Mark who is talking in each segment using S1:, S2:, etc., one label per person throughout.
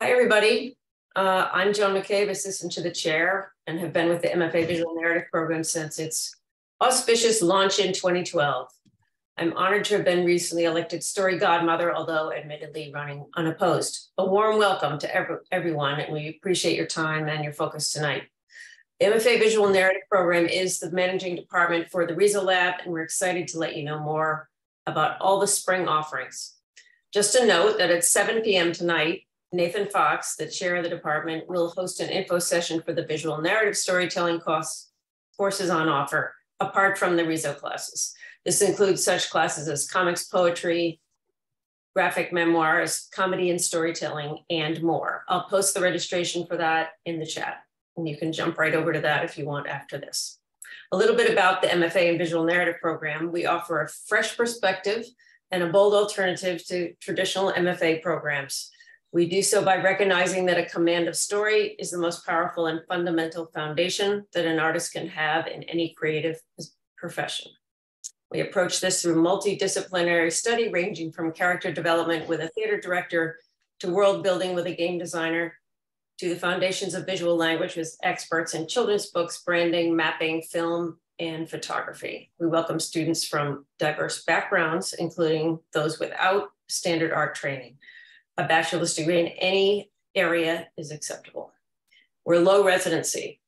S1: Hi, everybody. Uh, I'm Joan McCabe, assistant to the chair, and have been with the MFA Visual Narrative Program since its auspicious launch in 2012. I'm honored to have been recently elected story godmother, although admittedly running unopposed. A warm welcome to every, everyone, and we appreciate your time and your focus tonight. The MFA Visual Narrative Program is the managing department for the Riso Lab, and we're excited to let you know more about all the spring offerings. Just a note that at 7 p.m. tonight, Nathan Fox, the chair of the department, will host an info session for the visual narrative storytelling course, courses on offer, apart from the Riso classes. This includes such classes as comics, poetry, graphic memoirs, comedy and storytelling, and more. I'll post the registration for that in the chat, and you can jump right over to that if you want after this. A little bit about the MFA and Visual Narrative Program. We offer a fresh perspective and a bold alternative to traditional MFA programs. We do so by recognizing that a command of story is the most powerful and fundamental foundation that an artist can have in any creative profession. We approach this through multidisciplinary study ranging from character development with a theater director to world building with a game designer to the foundations of visual language with experts in children's books, branding, mapping, film, and photography. We welcome students from diverse backgrounds, including those without standard art training. A bachelor's degree in any area is acceptable. We're low residency,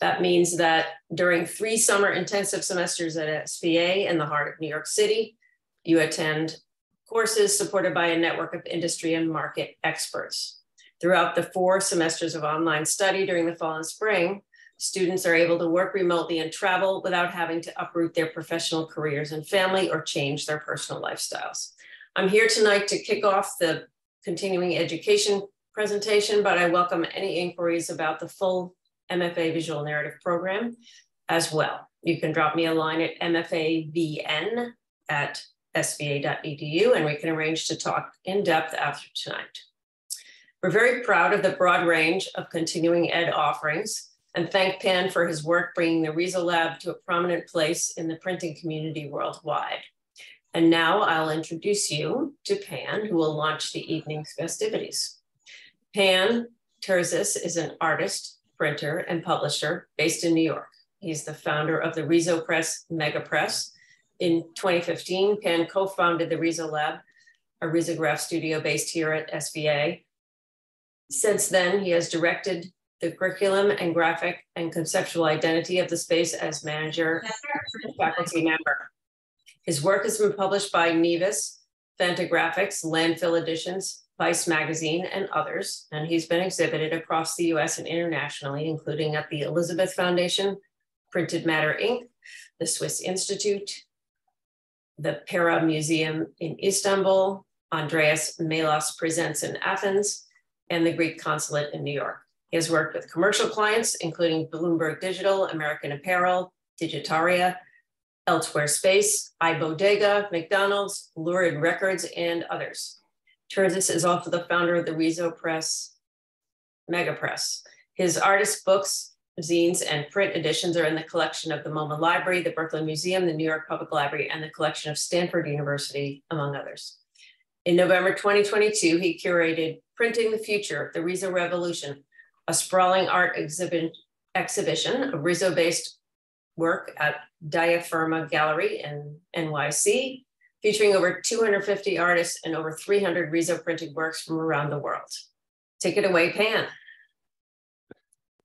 S1: that means that during three summer intensive semesters at SVA in the heart of New York City, you attend courses supported by a network of industry and market experts. Throughout the four semesters of online study during the fall and spring, students are able to work remotely and travel without having to uproot their professional careers and family or change their personal lifestyles. I'm here tonight to kick off the continuing education presentation, but I welcome any inquiries about the full MFA Visual Narrative Program as well. You can drop me a line at mfavn at sva.edu and we can arrange to talk in depth after tonight. We're very proud of the broad range of continuing ed offerings and thank Pan for his work bringing the Riso Lab to a prominent place in the printing community worldwide. And now I'll introduce you to Pan, who will launch the evening's festivities. Pan Terzis is an artist, printer, and publisher based in New York. He's the founder of the Riso Press Mega Press. In 2015, Pan co-founded the Riso Lab, a risograph studio based here at SVA. Since then, he has directed the curriculum and graphic and conceptual identity of the space as manager and faculty member. His work has been published by Nieves, Fantagraphics, Landfill Editions, Vice Magazine, and others. And he's been exhibited across the US and internationally, including at the Elizabeth Foundation, Printed Matter Inc., the Swiss Institute, the Pera Museum in Istanbul, Andreas Melas Presents in Athens, and the Greek Consulate in New York. He has worked with commercial clients, including Bloomberg Digital, American Apparel, Digitaria, Elsewhere Space, iBodega, McDonald's, Lurid Records, and others. Terzis is also the founder of the Riso Press Mega Press. His artist books, zines, and print editions are in the collection of the MoMA Library, the Brooklyn Museum, the New York Public Library, and the collection of Stanford University, among others. In November 2022, he curated Printing the Future, the Riso Revolution, a sprawling art exhibit, exhibition of Riso-based work at Diafirma Gallery in NYC, featuring over 250 artists and over 300 Riso printed works from around the world. Take it away, Pan.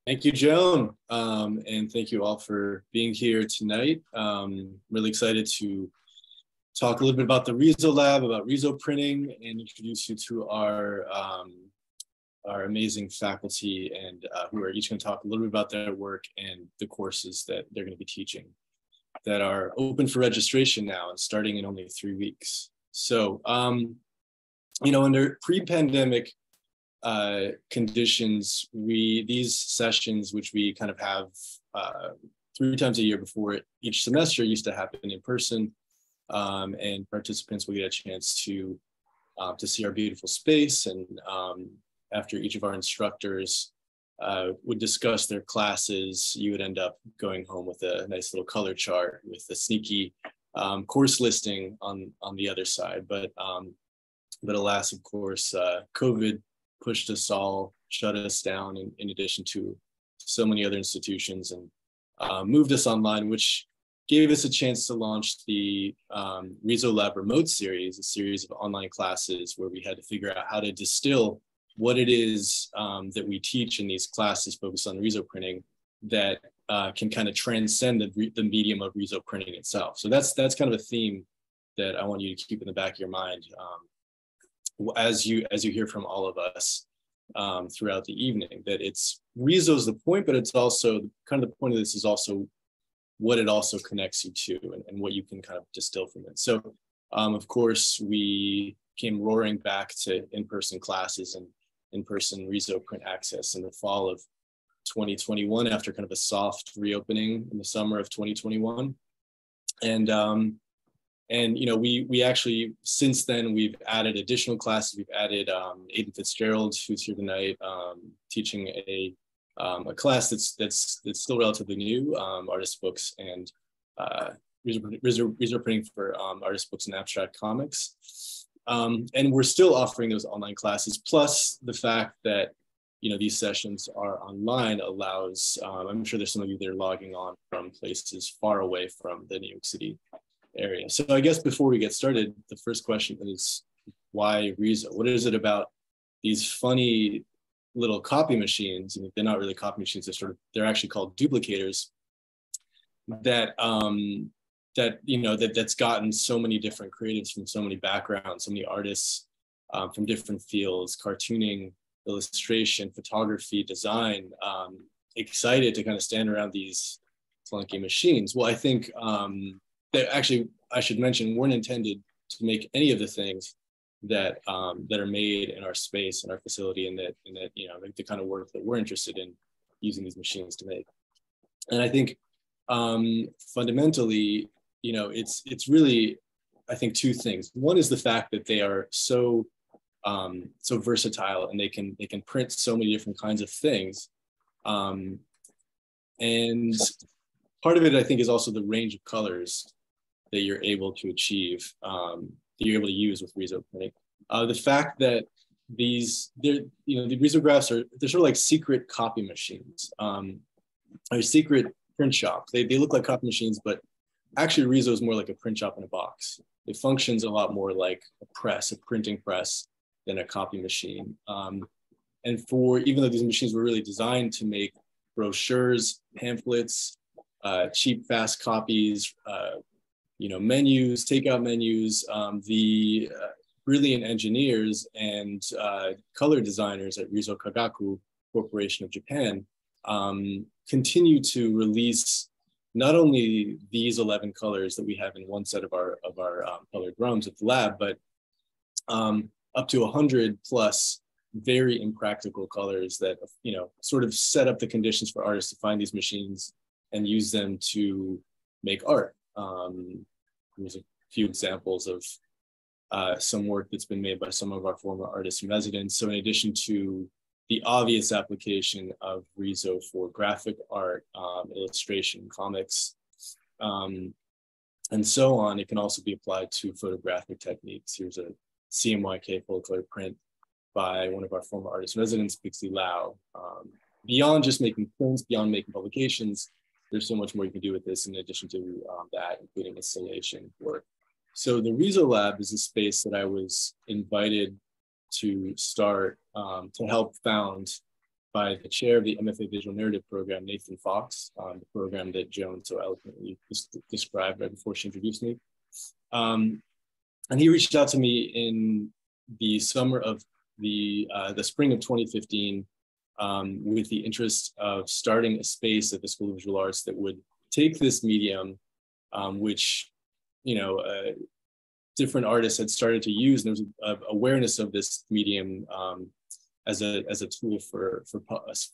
S2: Thank you, Joan. Um, and thank you all for being here tonight. Um, really excited to talk a little bit about the Riso Lab, about Riso printing, and introduce you to our, um, our amazing faculty and uh, who are each going to talk a little bit about their work and the courses that they're going to be teaching that are open for registration now and starting in only three weeks. So, um, you know, under pre-pandemic uh, conditions, we these sessions, which we kind of have uh, three times a year before each semester, used to happen in person, um, and participants will get a chance to uh, to see our beautiful space. And um, after each of our instructors uh, would discuss their classes, you would end up going home with a nice little color chart with a sneaky um, course listing on on the other side. But um, but alas, of course, uh, COVID pushed us all, shut us down, in, in addition to so many other institutions, and uh, moved us online, which gave us a chance to launch the um, Lab Remote Series, a series of online classes where we had to figure out how to distill what it is um, that we teach in these classes focused on Riso printing that uh, can kind of transcend the, the medium of Riso printing itself. So that's that's kind of a theme that I want you to keep in the back of your mind um, as you as you hear from all of us um, throughout the evening. That it's Riso is the point, but it's also kind of the point of this is also what it also connects you to and, and what you can kind of distill from it. So, um, of course, we came roaring back to in-person classes and in-person Riso print access in the fall of 2021 after kind of a soft reopening in the summer of 2021. And um, and you know we we actually since then we've added additional classes. We've added um, Aidan Fitzgerald, who's here tonight, um, teaching a um, a class that's that's that's still relatively new, um, artist books and uh, Riso printing for um, artist books and abstract comics. Um, and we're still offering those online classes. Plus the fact that you know these sessions are online allows. Um, I'm sure there's some of you that are logging on from places far away from the New York City area. So I guess before we get started, the first question is why Riso? What is it about these funny little copy machines? they're not really copy machines. They're sort of they're actually called duplicators. That um, that you know that that's gotten so many different creatives from so many backgrounds, so many artists um, from different fields, cartooning, illustration, photography, design, um, excited to kind of stand around these clunky machines. Well, I think um, that actually I should mention weren't intended to make any of the things that um, that are made in our space and our facility, and that and that you know the, kind of work that we're interested in using these machines to make. And I think um, fundamentally, you know, it's it's really, I think, two things. One is the fact that they are so um, so versatile and they can they can print so many different kinds of things. Um, and part of it, I think, is also the range of colors that you're able to achieve, um, that you're able to use with Riso printing. Uh, the fact that these, they're, you know, the risographs are, they're sort of like secret copy machines, um, or secret print shop. They, they look like copy machines, but actually Riso is more like a print shop in a box. It functions a lot more like a press, a printing press than a copy machine. Um, and for, even though these machines were really designed to make brochures, pamphlets, uh, cheap, fast copies, uh, you know, menus, takeout menus, um, the uh, brilliant engineers and uh, color designers at Riso Kagaku Corporation of Japan um, continue to release not only these 11 colors that we have in one set of our of our um, colored drums at the lab, but um, up to 100 plus very impractical colors that you know sort of set up the conditions for artists to find these machines and use them to make art. Um, there's a few examples of uh, some work that's been made by some of our former artists in residence. So in addition to the obvious application of Riso for graphic art, um, illustration, comics, um, and so on, it can also be applied to photographic techniques. Here's a CMYK full color print by one of our former artist residents, Pixie Lau. Um, beyond just making prints, beyond making publications, there's so much more you can do with this in addition to um, that, including installation work. So the Riso Lab is a space that I was invited to start um, to help found by the chair of the MFA Visual Narrative Program, Nathan Fox, um, the program that Joan so eloquently described right before she introduced me. Um, and he reached out to me in the summer of the, uh, the spring of 2015 um, with the interest of starting a space at the School of Visual Arts that would take this medium, um, which, you know, uh, different artists had started to use, and there was awareness of this medium um, as a as a tool for for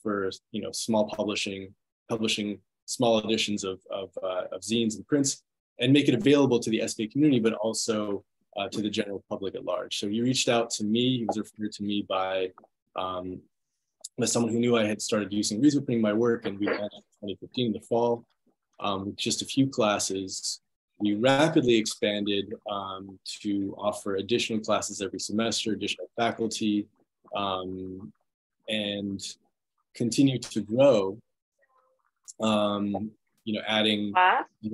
S2: for you know small publishing, publishing small editions of of, uh, of zines and prints, and make it available to the SVA community, but also uh, to the general public at large. So he reached out to me. He was referred to me by um, as someone who knew I had started using Riso printing my work, and we in 2015 in the fall um, with just a few classes. We rapidly expanded um, to offer additional classes every semester, additional faculty, um, and continue to grow. Um, you know, adding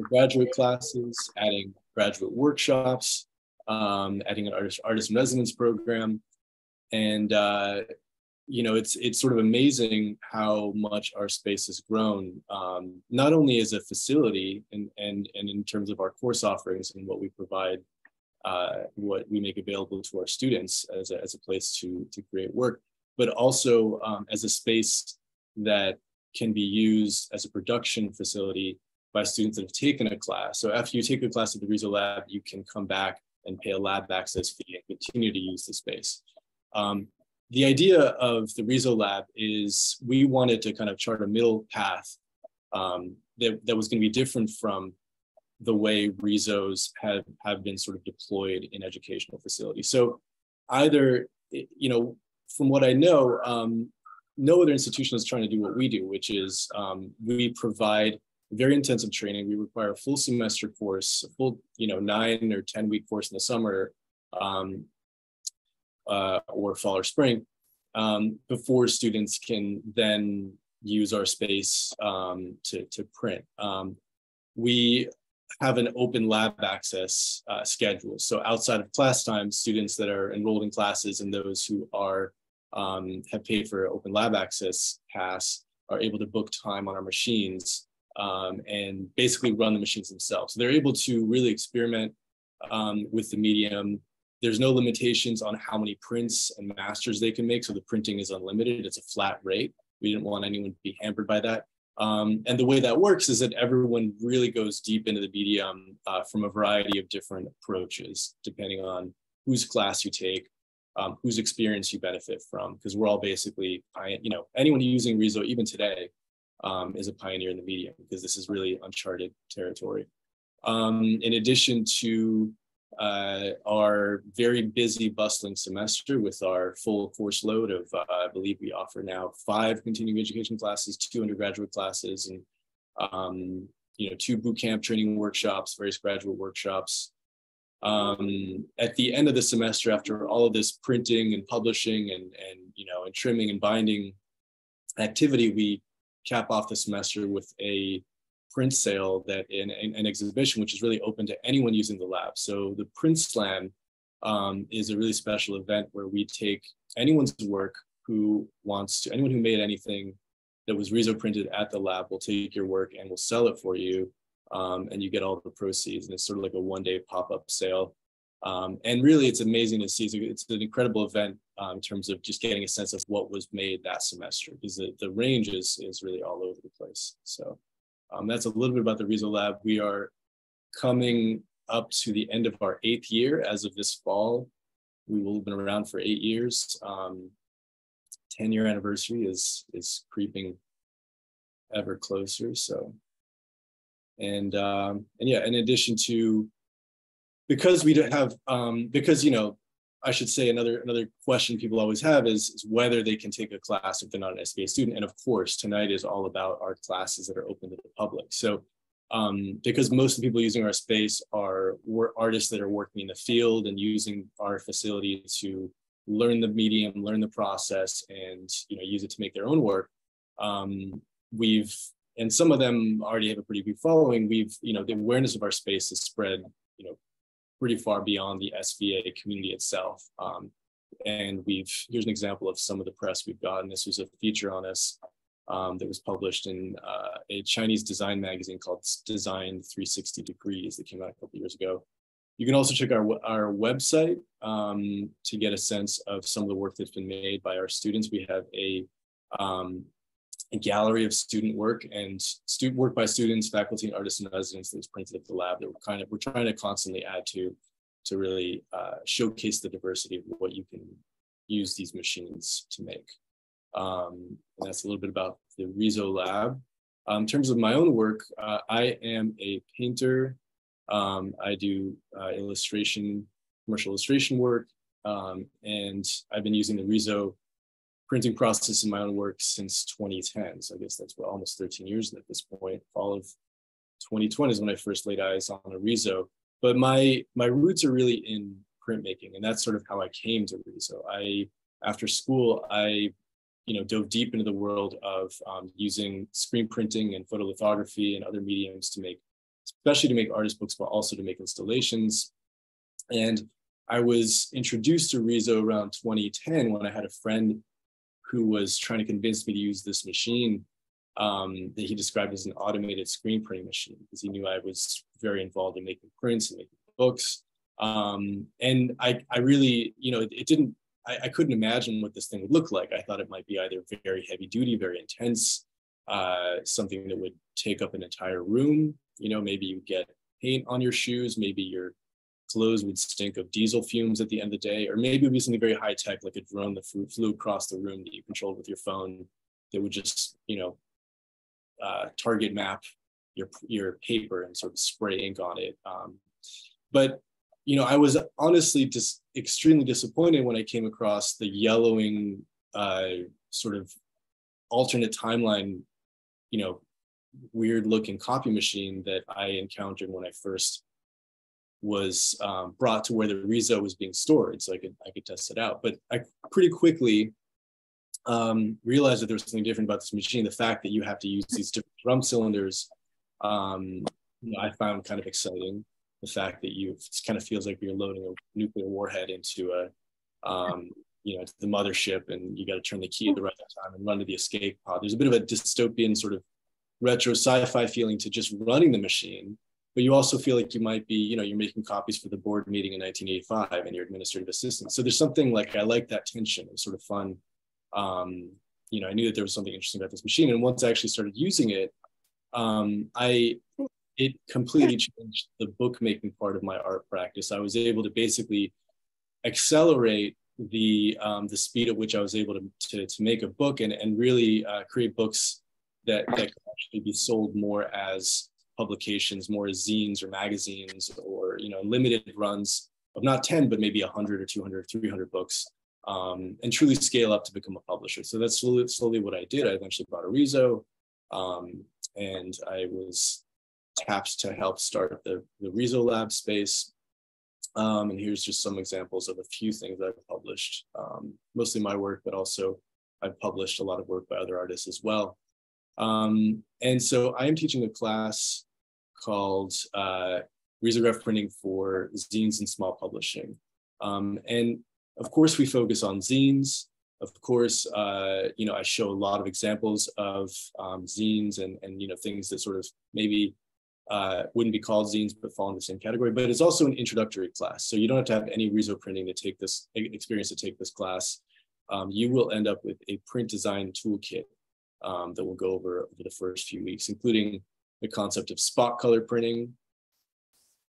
S2: graduate classes, adding graduate workshops, um, adding an artist artist in residence program, and uh, you know it's it's sort of amazing how much our space has grown um, not only as a facility and and and in terms of our course offerings and what we provide uh, what we make available to our students as a, as a place to to create work but also um, as a space that can be used as a production facility by students that have taken a class. So after you take a class at the Riso Lab you can come back and pay a lab access fee and continue to use the space. Um, the idea of the Riso Lab is we wanted to kind of chart a middle path um, that, that was going to be different from the way Risos have, have been sort of deployed in educational facilities. So either, you know, from what I know, um, no other institution is trying to do what we do, which is um, we provide very intensive training. We require a full semester course, a full, you know, nine or 10 week course in the summer um, uh, or fall or spring um, before students can then use our space um, to, to print. Um, we have an open lab access uh, schedule. So outside of class time, students that are enrolled in classes and those who are um, have paid for open lab access pass are able to book time on our machines um, and basically run the machines themselves. So they're able to really experiment um, with the medium, there's no limitations on how many prints and masters they can make. So the printing is unlimited. It's a flat rate. We didn't want anyone to be hampered by that. Um, and the way that works is that everyone really goes deep into the medium uh, from a variety of different approaches, depending on whose class you take, um, whose experience you benefit from, because we're all basically, you know, anyone using Riso even today um, is a pioneer in the medium because this is really uncharted territory. Um, in addition to uh, our very busy, bustling semester with our full course load of, uh, I believe we offer now five continuing education classes, two undergraduate classes, and um, you know, two boot camp training workshops, various graduate workshops. Um, at the end of the semester, after all of this printing and publishing and and you know and trimming and binding activity, we cap off the semester with a print sale that in, in, an exhibition, which is really open to anyone using the lab. So the print slam um, is a really special event where we take anyone's work who wants to, anyone who made anything that was Riso printed at the lab will take your work and will sell it for you. Um, and you get all the proceeds. And it's sort of like a one day pop up sale. Um, and really, it's amazing to see. It's an incredible event um, in terms of just getting a sense of what was made that semester because the, the range is, is really all over the place. So um, that's a little bit about the Riso Lab. We are coming up to the end of our eighth year as of this fall. We will have been around for eight years. Um, 10 year anniversary is is creeping ever closer. So, and um, and yeah, in addition to because we don't have um, because you know I should say another another question people always have is, is, whether they can take a class if they're not an SVA student. And of course, tonight is all about our classes that are open to the public. So um, because most of the people using our space are artists that are working in the field and using our facility to learn the medium, learn the process, and you know use it to make their own work. Um, we've and some of them already have a pretty big following. We've you know the awareness of our space has spread pretty far beyond the SVA community itself. Um, and we've, here's an example of some of the press we've gotten. This was a feature on us um, that was published in uh, a Chinese design magazine called Design 360 Degrees that came out a couple years ago. You can also check our, our website um, to get a sense of some of the work that's been made by our students. We have a um, a gallery of student work and student work by students, faculty, and artists in residence that was printed at the lab that we're kind of we're trying to constantly add to to really uh, showcase the diversity of what you can use these machines to make. Um, and that's a little bit about the Riso Lab. Um, in terms of my own work, uh, I am a painter. Um, I do uh, illustration, commercial illustration work, um, and I've been using the Riso printing process in my own work since 2010. So I guess that's what, almost 13 years at this point. Fall of 2020 is when I first laid eyes on a Riso. But my my roots are really in printmaking, and that's sort of how I came to Riso. I after school, I you know, dove deep into the world of um, using screen printing and photolithography and other mediums to make, especially to make artist books, but also to make installations. And I was introduced to Riso around 2010 when I had a friend who was trying to convince me to use this machine um, that he described as an automated screen printing machine because he knew I was very involved in making prints and making books. Um, and I, I really, you know, it, it didn't I, I, couldn't imagine what this thing would look like. I thought it might be either very heavy duty, very intense, uh, something that would take up an entire room. You know, maybe you get paint on your shoes, maybe your clothes would stink of diesel fumes at the end of the day, or maybe it would be something very high tech, like a drone that flew, flew across the room that you controlled with your phone that would just, you know, uh, target map your your paper and sort of spray ink on it. Um, but you know, I was honestly just extremely disappointed when I came across the yellowing uh, sort of alternate timeline, you know, weird looking copy machine that I encountered when I first was um, brought to where the Riso was being stored, so I could I could test it out. But I pretty quickly um, realized that there was something different about this machine. The fact that you have to use these different drum cylinders, um, you know, I found kind of exciting the fact that you it kind of feels like you're loading a nuclear warhead into a um, you know the mothership and you got to turn the key at the right time and run to the escape pod there's a bit of a dystopian sort of retro sci-fi feeling to just running the machine but you also feel like you might be you know you're making copies for the board meeting in 1985 and your administrative assistant. So there's something like i like that tension. It's sort of fun. Um, you know i knew that there was something interesting about this machine and once i actually started using it um, i it completely changed the bookmaking part of my art practice. I was able to basically accelerate the um, the speed at which I was able to, to, to make a book and, and really uh, create books that, that could actually be sold more as publications, more as zines or magazines or, you know, limited runs of not 10, but maybe 100 or 200 or 300 books um, and truly scale up to become a publisher. So that's slowly, slowly what I did. I eventually bought a Riso um, and I was tapped to help start the, the Riso Lab space. Um, and here's just some examples of a few things that I've published, um, mostly my work, but also I've published a lot of work by other artists as well. Um, and so I am teaching a class called uh, Printing for Zines and Small Publishing. Um, and of course, we focus on zines. Of course, uh, you know, I show a lot of examples of um, zines and, and, you know, things that sort of maybe uh, wouldn't be called zines, but fall in the same category. But it's also an introductory class. So you don't have to have any Riso printing to take this experience to take this class. Um, you will end up with a print design toolkit um, that we'll go over over the first few weeks, including the concept of spot color printing.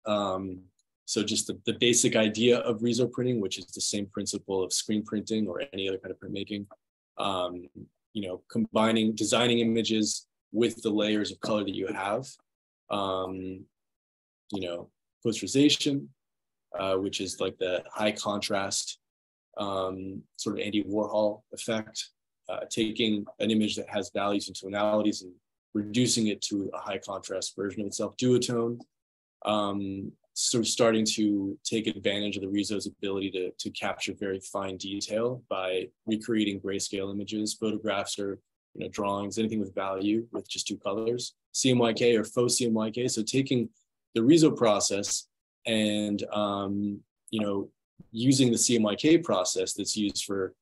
S2: Um, so just the, the basic idea of Riso printing, which is the same principle of screen printing or any other kind of printmaking. Um, you know, combining, designing images with the layers of color that you have um, you know, posterization, uh, which is like the high contrast um, sort of Andy Warhol effect, uh, taking an image that has values and tonalities and reducing it to a high contrast version of itself, duotone. Um, sort of starting to take advantage of the Riso's ability to, to capture very fine detail by recreating grayscale images, photographs, or you know, drawings, anything with value with just two colors, CMYK or faux CMYK. So taking the Riso process and, um, you know, using the CMYK process that's used for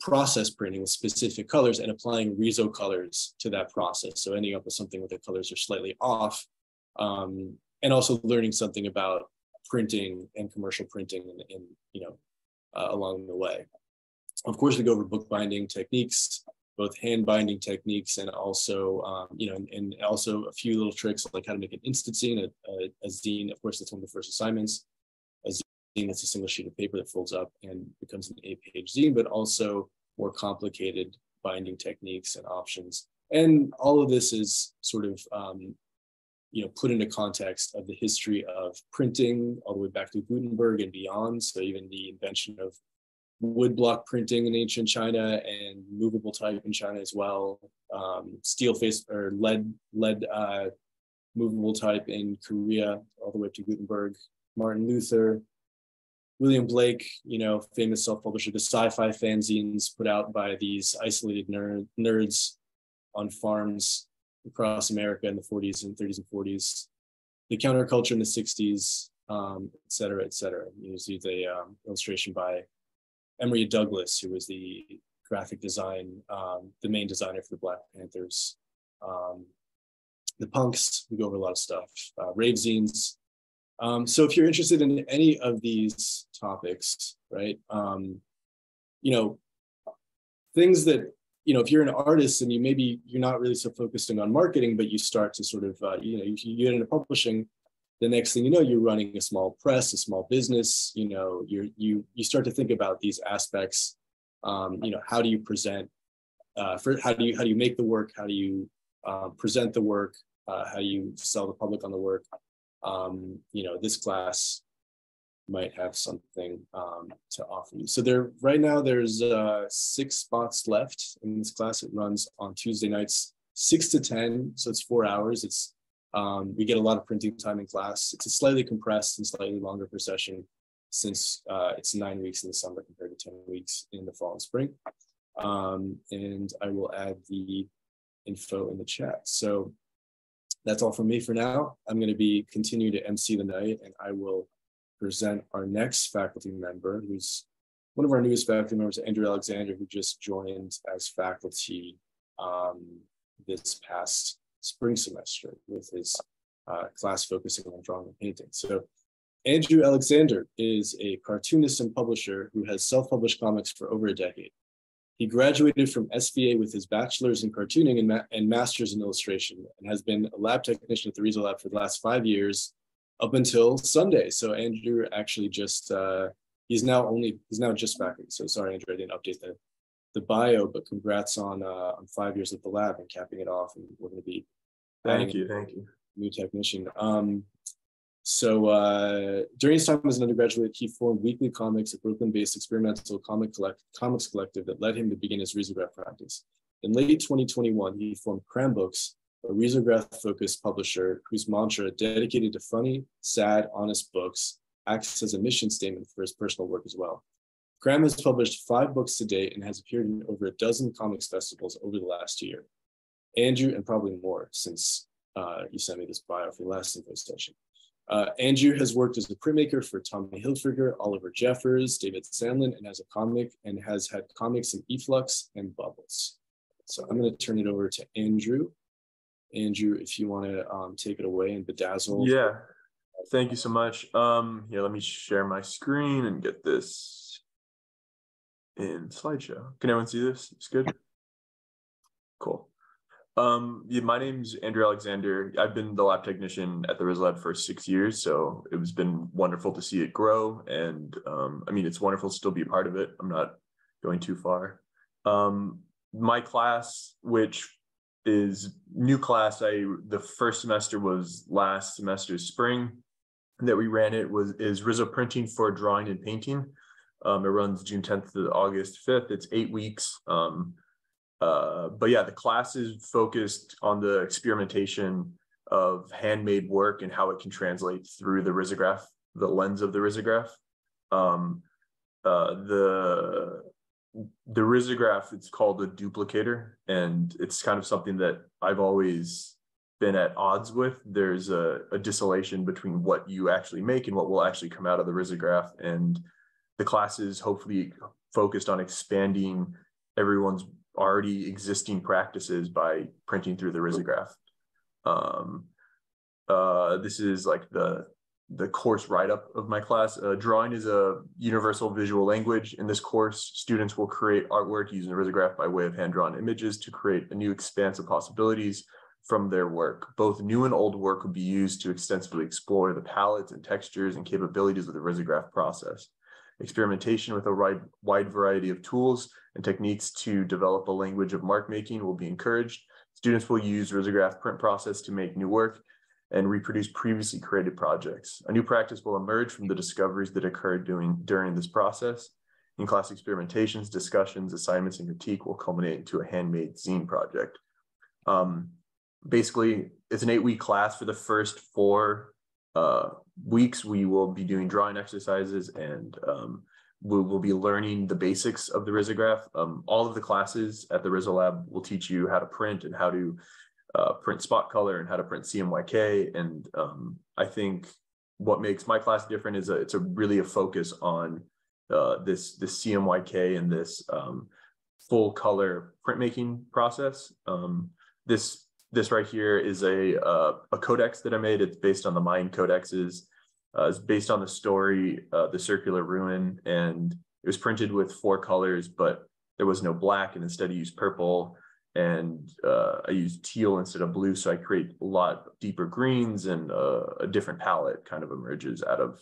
S2: process printing with specific colors and applying Riso colors to that process. So ending up with something where the colors are slightly off um, and also learning something about printing and commercial printing and, and you know, uh, along the way. Of course, we go over bookbinding techniques, both hand binding techniques and also, um, you know, and, and, also a few little tricks like how to make an instant zine, a, a, a zine. Of course, that's one of the first assignments. That's a single sheet of paper that folds up and becomes an eight-page zine, but also more complicated binding techniques and options. And all of this is sort of, um, you know, put into context of the history of printing all the way back to Gutenberg and beyond. So even the invention of woodblock printing in ancient China and movable type in China as well. Um, steel face or lead lead uh, movable type in Korea all the way up to Gutenberg, Martin Luther, William Blake, you know, famous self-publisher, the sci-fi fanzines put out by these isolated nerd, nerds on farms across America in the 40s and 30s and 40s. The counterculture in the 60s, um, et cetera, et cetera. You see the um, illustration by Emory Douglas, who was the graphic design, um, the main designer for the Black Panthers. Um, the punks, we go over a lot of stuff, uh, rave zines, um, so if you're interested in any of these topics, right, um, you know, things that, you know, if you're an artist and you maybe you're not really so focused on marketing, but you start to sort of, uh, you know, you, you get into publishing, the next thing you know, you're running a small press, a small business, you know, you're, you, you start to think about these aspects, um, you know, how do you present, uh, for how do you, how do you make the work? How do you uh, present the work? Uh, how do you sell the public on the work? Um, you know, this class might have something um, to offer you. So there, right now, there's uh, six spots left in this class. It runs on Tuesday nights, six to 10. So it's four hours. It's, um, we get a lot of printing time in class. It's a slightly compressed and slightly longer per session since uh, it's nine weeks in the summer compared to 10 weeks in the fall and spring. Um, and I will add the info in the chat. So that's all from me for now. I'm going to be continue to MC the night, and I will present our next faculty member, who's one of our newest faculty members, Andrew Alexander, who just joined as faculty um, this past spring semester with his uh, class focusing on drawing and painting. So Andrew Alexander is a cartoonist and publisher who has self-published comics for over a decade. He graduated from SVA with his bachelor's in cartooning and, ma and master's in illustration and has been a lab technician at the Riso Lab for the last five years up until Sunday. So Andrew actually just, uh, he's now only, he's now just faculty. So sorry, Andrew, I didn't update the, the bio, but congrats on, uh, on five years at the lab and capping it off. And we're going to be
S3: Thank you. Thank you.
S2: New technician. Um, so uh, during his time as an undergraduate, he formed Weekly Comics, a Brooklyn-based experimental comic collect comics collective that led him to begin his risograph practice. In late 2021, he formed Cram Books, a risograph-focused publisher whose mantra, dedicated to funny, sad, honest books, acts as a mission statement for his personal work as well. Cram has published five books to date and has appeared in over a dozen comics festivals over the last year. Andrew, and probably more since uh, you sent me this bio for the last info session. Uh, Andrew has worked as a printmaker for Tommy Hilfiger, Oliver Jeffers, David Sandlin, and has a comic and has had comics in Eflux and Bubbles. So I'm going to turn it over to Andrew. Andrew, if you want to um, take it away and bedazzle.
S3: Yeah, thank you so much. Um, yeah, let me share my screen and get this in slideshow. Can everyone see this? It's good. Cool. Um, yeah, my name's Andrew Alexander. I've been the lab technician at the Riso Lab for six years, so it has been wonderful to see it grow. And um, I mean, it's wonderful to still be a part of it. I'm not going too far. Um, my class, which is new class, I the first semester was last semester's spring that we ran it was is Riso printing for drawing and painting. Um, it runs June 10th to August 5th. It's eight weeks. Um, uh, but yeah, the class is focused on the experimentation of handmade work and how it can translate through the risograph, the lens of the risograph. Um, uh, the the risograph it's called a duplicator, and it's kind of something that I've always been at odds with. There's a, a distillation between what you actually make and what will actually come out of the risograph, and the class is hopefully focused on expanding everyone's already existing practices by printing through the risograph. Um, uh, this is like the the course write-up of my class. Uh, drawing is a universal visual language. In this course, students will create artwork using the risograph by way of hand-drawn images to create a new expanse of possibilities from their work. Both new and old work will be used to extensively explore the palettes and textures and capabilities of the risograph process. Experimentation with a wide, wide variety of tools and techniques to develop a language of mark making will be encouraged. Students will use risograph print process to make new work and reproduce previously created projects. A new practice will emerge from the discoveries that occurred during, during this process. In-class experimentations, discussions, assignments, and critique will culminate into a handmade zine project. Um, basically, it's an eight-week class for the first four uh, weeks, we will be doing drawing exercises and um, we will be learning the basics of the risograph. Um, all of the classes at the Riso Lab will teach you how to print and how to uh, print spot color and how to print CMYK. And um, I think what makes my class different is a, it's a really a focus on uh, this this CMYK and this um, full color printmaking process. Um, this this right here is a uh, a codex that I made. It's based on the Mayan codexes. Uh, it's based on the story, uh, the circular ruin, and it was printed with four colors, but there was no black, and instead I used purple, and uh, I used teal instead of blue, so I create a lot deeper greens, and uh, a different palette kind of emerges out of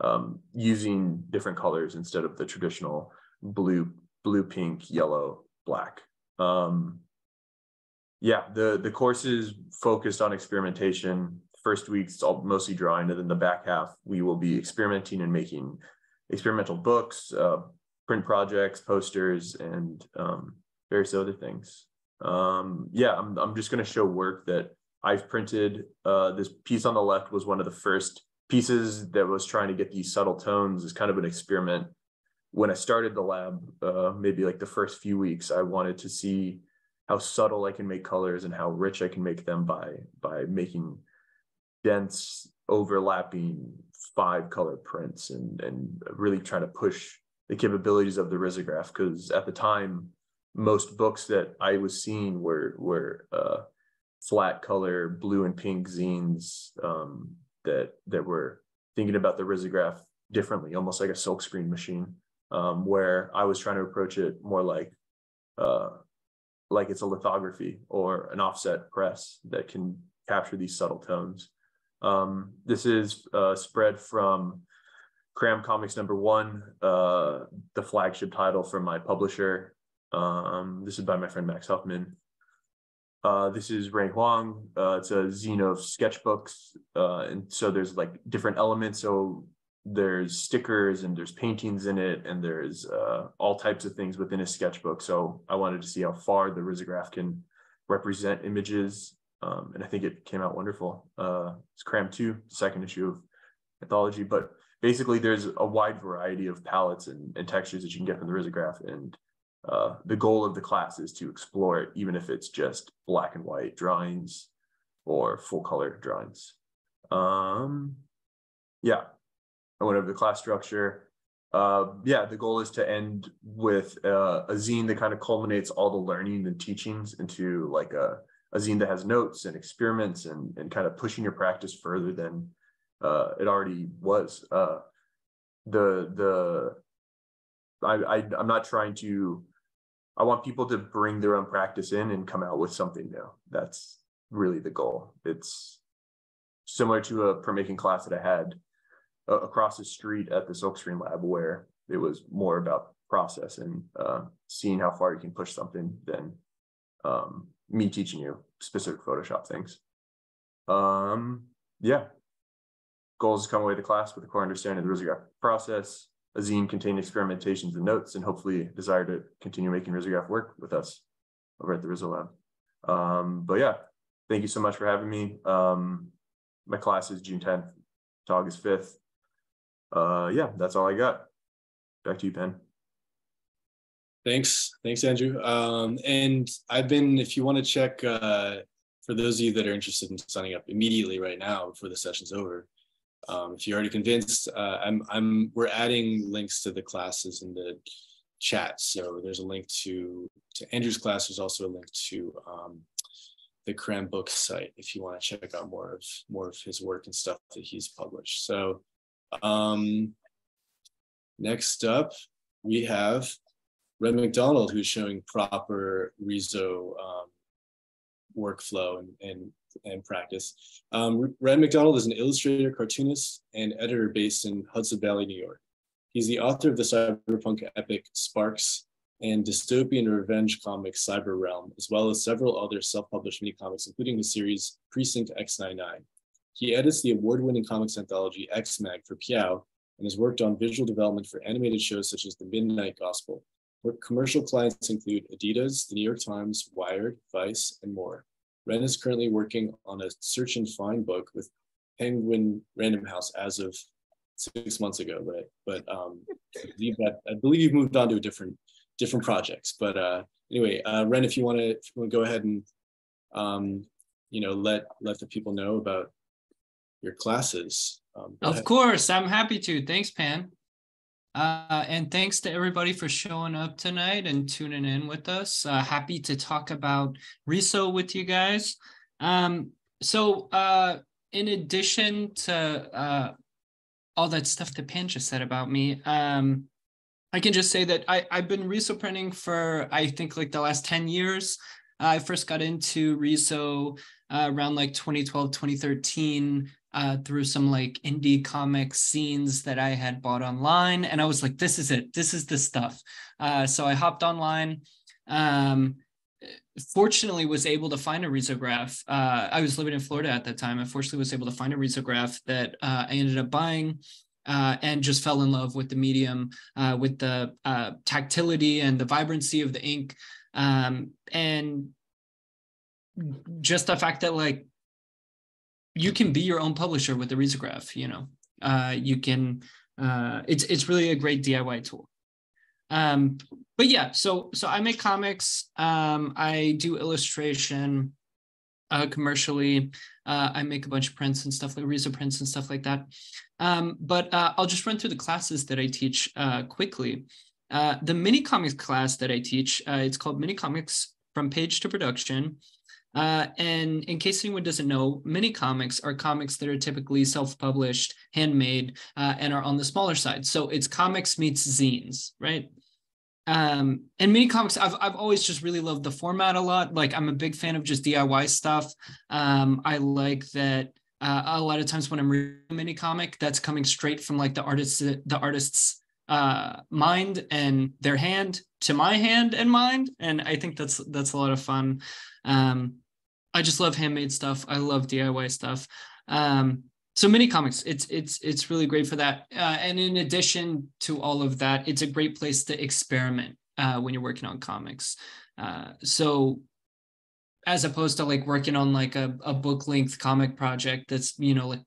S3: um, using different colors instead of the traditional blue, blue, pink, yellow, black. Um, yeah, the the course is focused on experimentation. First week it's all mostly drawing, and then the back half we will be experimenting and making experimental books, uh, print projects, posters, and um, various other things. Um, yeah, I'm I'm just going to show work that I've printed. Uh, this piece on the left was one of the first pieces that was trying to get these subtle tones as kind of an experiment. When I started the lab, uh, maybe like the first few weeks, I wanted to see how subtle I can make colors and how rich I can make them by by making dense overlapping five color prints and and really trying to push the capabilities of the risograph. Because at the time most books that I was seeing were were uh, flat color blue and pink zines um, that that were thinking about the risograph differently almost like a silkscreen machine um, where I was trying to approach it more like uh, like it's a lithography or an offset press that can capture these subtle tones. Um, this is uh, spread from Cram Comics number one, uh, the flagship title from my publisher. Um, this is by my friend Max Huffman. Uh, this is Ray Huang. Uh, it's a zine of sketchbooks. Uh, and so there's like different elements. So there's stickers and there's paintings in it and there's uh, all types of things within a sketchbook. So I wanted to see how far the risograph can represent images. Um, and I think it came out wonderful. Uh, it's Cram 2, second issue of Anthology. But basically, there's a wide variety of palettes and, and textures that you can get from the risograph. And uh, the goal of the class is to explore it, even if it's just black and white drawings or full color drawings. Um, yeah, I went over the class structure. Uh, yeah, the goal is to end with uh, a zine that kind of culminates all the learning and teachings into like a, a zine that has notes and experiments and, and kind of pushing your practice further than uh, it already was. Uh, the the I, I I'm not trying to. I want people to bring their own practice in and come out with something new. That's really the goal. It's similar to a printmaking class that I had uh, across the street at the Silkscreen Lab where it was more about process and uh, seeing how far you can push something than um, me teaching you specific Photoshop things. Um, yeah. Goals come away to class with a core understanding of the process, a zine containing experimentations and notes, and hopefully desire to continue making risograph work with us over at the Riso Lab. Um, but yeah, thank you so much for having me. Um, my class is June 10th to August 5th uh, yeah, that's all I got. Back to you, Pan.
S2: Thanks. Thanks, Andrew. Um, and I've been, if you want to check, uh, for those of you that are interested in signing up immediately right now before the session's over, um, if you're already convinced, uh, I'm, I'm, we're adding links to the classes in the chat. So there's a link to, to Andrew's class. There's also a link to um, the Cram Book site if you want to check out more of more of his work and stuff that he's published. So um, next up, we have Wren McDonald, who's showing proper Riso um, workflow and, and, and practice. Um, Wren McDonald is an illustrator, cartoonist, and editor based in Hudson Valley, New York. He's the author of the cyberpunk epic Sparks and dystopian revenge comic Cyber Realm, as well as several other self-published mini comics, including the series Precinct X99. He edits the award-winning comics anthology X-Mag for Peow and has worked on visual development for animated shows such as The Midnight Gospel. Where commercial clients include Adidas, The New York Times, Wired, Vice, and more. Wren is currently working on a search and find book with Penguin Random House as of six months ago, but but um, I believe that I believe you've moved on to a different different projects. But uh, anyway, uh, Wren, if you want to, if you want to go ahead and um, you know let let the people know about your classes.
S4: Um, of ahead. course, I'm happy to. Thanks, Pan. Uh, and thanks to everybody for showing up tonight and tuning in with us. Uh, happy to talk about Riso with you guys. Um, so, uh, in addition to uh, all that stuff that Pan just said about me, um, I can just say that I, I've been Riso printing for, I think, like the last 10 years. I first got into Riso uh, around like 2012, 2013 uh, through some like indie comic zines that I had bought online. And I was like, this is it. This is the stuff. Uh, so I hopped online. Um, fortunately was able to find a risograph. Uh, I was living in Florida at that time. I fortunately was able to find a risograph that uh, I ended up buying uh, and just fell in love with the medium, uh, with the uh, tactility and the vibrancy of the ink. Um, and just the fact that like you can be your own publisher with the risograph you know. Uh, you can uh, it's it's really a great diy tool. Um, but yeah so so i make comics um, i do illustration uh, commercially uh, i make a bunch of prints and stuff like riso prints and stuff like that. Um, but uh, i'll just run through the classes that i teach uh, quickly. The mini comics class that i teach it's called mini comics from page to production uh, and in case anyone doesn't know, mini comics are comics that are typically self-published, handmade, uh, and are on the smaller side. So it's comics meets zines, right? Um, and mini comics, I've I've always just really loved the format a lot. Like I'm a big fan of just DIY stuff. Um, I like that. Uh, a lot of times when I'm reading a mini comic, that's coming straight from like the artists, the artist's uh, mind and their hand to my hand and mind, and I think that's that's a lot of fun. Um, I just love handmade stuff. I love DIY stuff. Um, so mini comics, it's it's it's really great for that. Uh, and in addition to all of that, it's a great place to experiment uh, when you're working on comics. Uh, so as opposed to like working on like a, a book length comic project that's you know like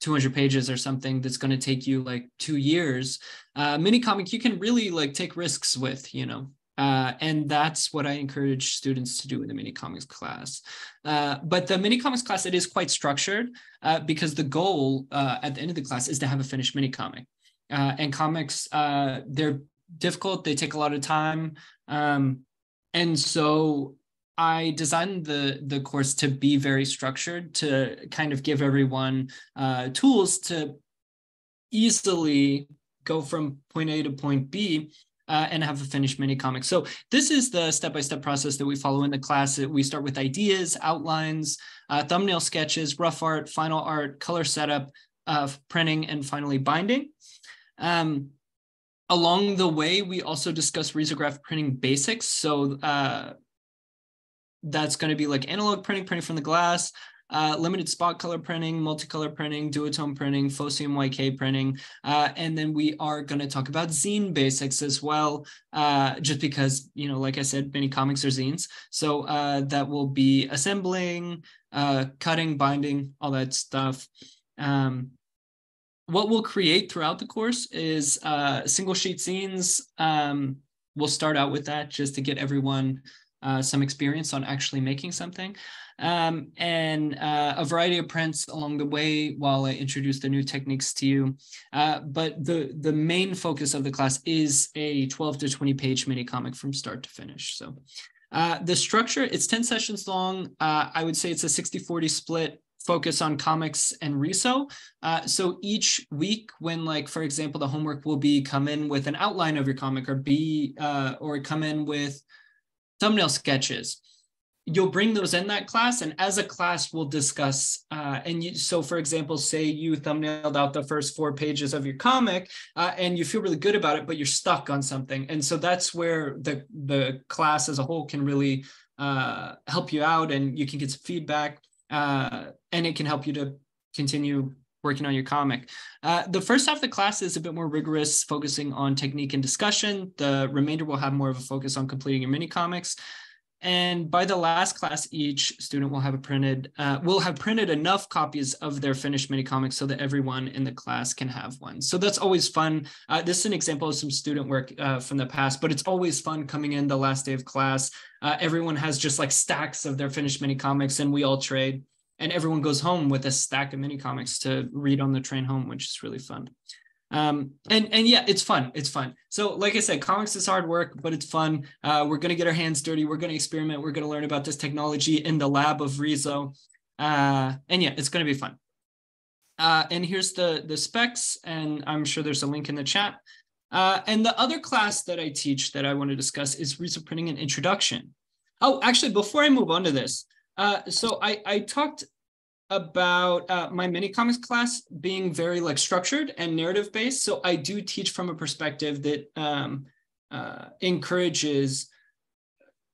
S4: 200 pages or something that's going to take you like two years uh, mini comic you can really like take risks with you know uh, and that's what I encourage students to do in the mini comics class. Uh, but the mini comics class, it is quite structured uh, because the goal uh, at the end of the class is to have a finished mini comic. Uh, and comics, uh, they're difficult, they take a lot of time. Um, and so I designed the, the course to be very structured, to kind of give everyone tools to easily go from point A to point B uh, and have a finished mini comic. So this is the step-by-step process that we follow in the class. We start with ideas, outlines, uh, thumbnail sketches, rough art, final art, color setup, uh, printing, and finally binding. Um, along the way, we also discuss risograph printing basics. So uh, that's going to be like analog printing, printing from the glass, uh, limited spot color printing, multicolor printing, duotone printing, FOCMYK printing. Uh, and then we are going to talk about zine basics as well, uh, just because, you know, like I said, many comics are zines. So uh, that will be assembling, uh, cutting, binding, all that stuff. Um, what we'll create throughout the course is uh, single sheet zines. Um, we'll start out with that just to get everyone some experience on actually making something um, and uh, a variety of prints along the way while I introduce the new techniques to you. Uh, but the, the main focus of the class is a 12 to 20 page mini comic from start to finish. So uh, the structure, it's 10 sessions long. Uh, I would say it's a 60 40 split focus on comics and riso. Uh, so each week when like, for example, the homework will be come in with an outline of your comic or be, uh, or come in with thumbnail sketches. You'll bring those in that class and as a class we'll discuss uh, and you, so for example say you thumbnailed out the first four pages of your comic uh, and you feel really good about it but you're stuck on something. And so that's where the the class as a whole can really uh, help you out and you can get some feedback uh, and it can help you to continue working on your comic. Uh, the first half of the class is a bit more rigorous, focusing on technique and discussion. The remainder will have more of a focus on completing your mini comics. and by the last class, each student will have a printed, uh, will have printed enough copies of their finished mini comics so that everyone in the class can have one. So that's always fun. Uh, this is an example of some student work uh, from the past, but it's always fun coming in the last day of class. Uh, everyone has just like stacks of their finished mini comics and we all trade and everyone goes home with a stack of mini comics to read on the train home, which is really fun. Um and and yeah it's fun. It's fun. So like i said comics is hard work but it's fun. Uh we're gonna get our hands dirty. We're gonna experiment. We're gonna learn about this technology in the lab of Riso uh and yeah it's gonna be fun. Uh and here's the the specs and i'm sure there's a link in the chat. Uh and the other class that i teach that i want to discuss is Riso printing and introduction. Oh actually before i move on to this uh so i i talked about uh, my mini comics class being very like structured and narrative based. So I do teach from a perspective that um, uh, encourages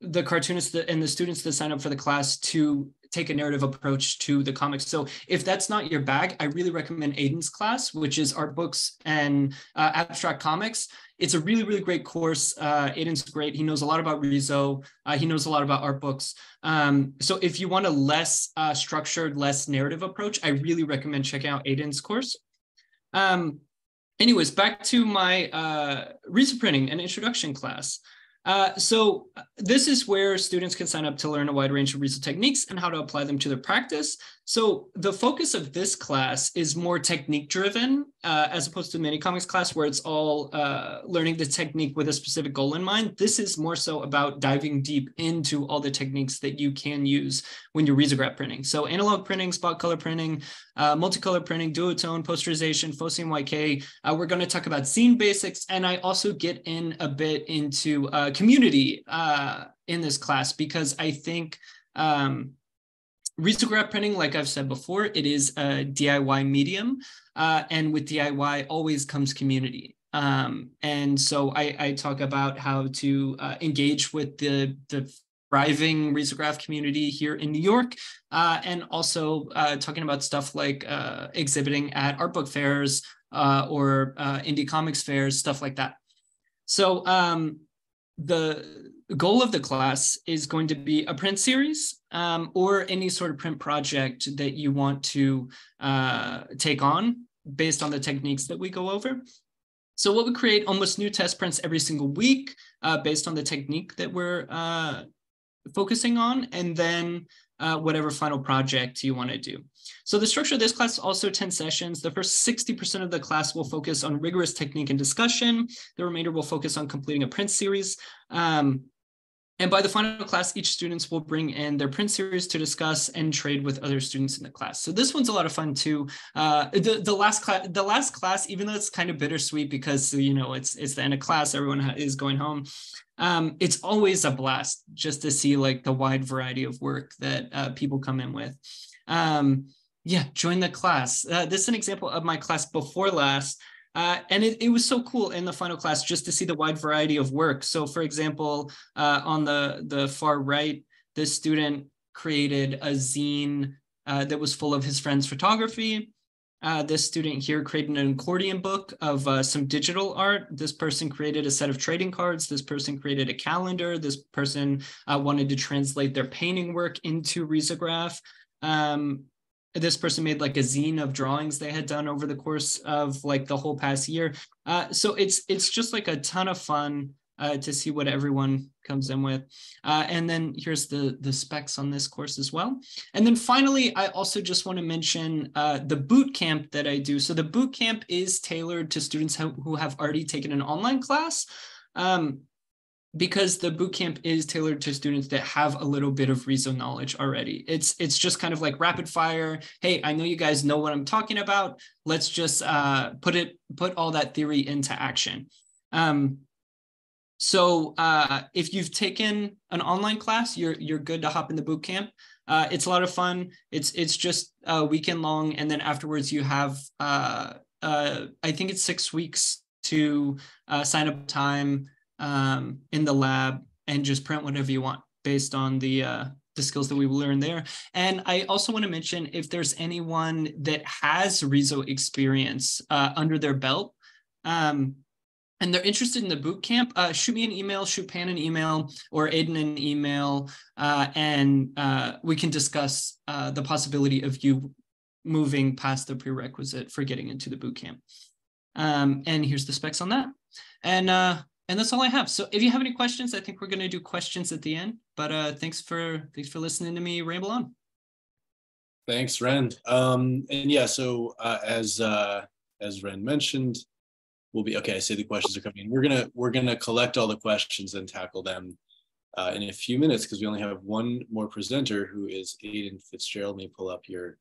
S4: the cartoonists and the students that sign up for the class to take a narrative approach to the comics. So if that's not your bag, I really recommend Aidan's class, which is art books and uh, abstract comics. It's a really, really great course. Uh, Aidan's great. He knows a lot about Riso. Uh, he knows a lot about art books. Um, so if you want a less uh, structured, less narrative approach, I really recommend checking out Aidan's course. Um, anyways, back to my uh, Riso printing and introduction class. Uh, so uh, this is where students can sign up to learn a wide range of Riso techniques and how to apply them to their practice. So the focus of this class is more technique driven uh, as opposed to mini comics class where it's all uh, learning the technique with a specific goal in mind. This is more so about diving deep into all the techniques that you can use when you're risograph printing. So analog printing, spot color printing, uh, multicolor printing, duotone, posterization, Foci YK. Uh, we're going to talk about zine basics. And I also get in a bit into uh, community uh, in this class because I think um, Risograph printing, like I've said before, it is a DIY medium. Uh, and with DIY always comes community. Um, and so I, I, talk about how to uh, engage with the, the thriving risograph community here in New York, uh, and also uh, talking about stuff like uh, exhibiting at art book fairs uh, or indie comics fairs, stuff like that. So um, the goal of the class is going to be a print series um, or any sort of print project that you want to uh, take on based on the techniques that we go over. So what we create almost new test prints every single week uh, based on the technique that we're uh, focusing on, and then uh, whatever final project you want to do. So the structure of this class is also 10 sessions. The first 60% of the class will focus on rigorous technique and discussion. The remainder will focus on completing a print series. Um, and by the final class, each students will bring in their print series to discuss and trade with other students in the class. So this one's a lot of fun too. Uh, the the last class, the last class, even though it's kind of bittersweet because you know it's it's the end of class, everyone is going home. Um, it's always a blast just to see like the wide variety of work that uh, people come in with. Um, yeah, join the class. Uh, this is an example of my class before last. Uh, and it, it was so cool in the final class just to see the wide variety of work. So for example, uh, on the, the far right, this student created a zine uh, that was full of his friend's photography. Uh, this student here created an accordion book of uh, some digital art. This person created a set of trading cards. This person created a calendar. This person uh, wanted to translate their painting work into risograph. Um, this person made like a zine of drawings they had done over the course of like the whole past year. Uh, so it's it's just like a ton of fun uh, to see what everyone comes in with. Uh, and then here's the, the specs on this course as well. And then finally, I also just want to mention uh, the boot camp that I do. So the boot camp is tailored to students who have already taken an online class. Um, because the bootcamp is tailored to students that have a little bit of Riso knowledge already. It's it's just kind of like rapid fire. Hey, I know you guys know what I'm talking about. Let's just uh, put it put all that theory into action. Um, so uh, if you've taken an online class, you're you're good to hop in the bootcamp. Uh, it's a lot of fun. It's it's just a weekend long, and then afterwards you have uh, uh, I think it's six weeks to uh, sign up time um, in the lab and just print whatever you want based on the uh, the skills that we learned there. And I also want to mention if there's anyone that has Riso experience uh, under their belt, um, and they're interested in the boot camp, uh, shoot me an email, shoot Pan an email, or Aidan an email, uh, and uh, we can discuss uh, the possibility of you moving past the prerequisite for getting into the boot camp. Um, and here's the specs on that. And uh, and that's all I have. So if you have any questions, I think we're going to do questions at the end. But uh, thanks for thanks for listening to me ramble on.
S2: Thanks, Wren. Um, and yeah, so uh, as uh, as Wren mentioned, we'll be okay. I say the questions are coming in. We're gonna we're gonna collect all the questions and tackle them uh, in a few minutes because we only have one more presenter who is Aidan Fitzgerald. Let me pull up your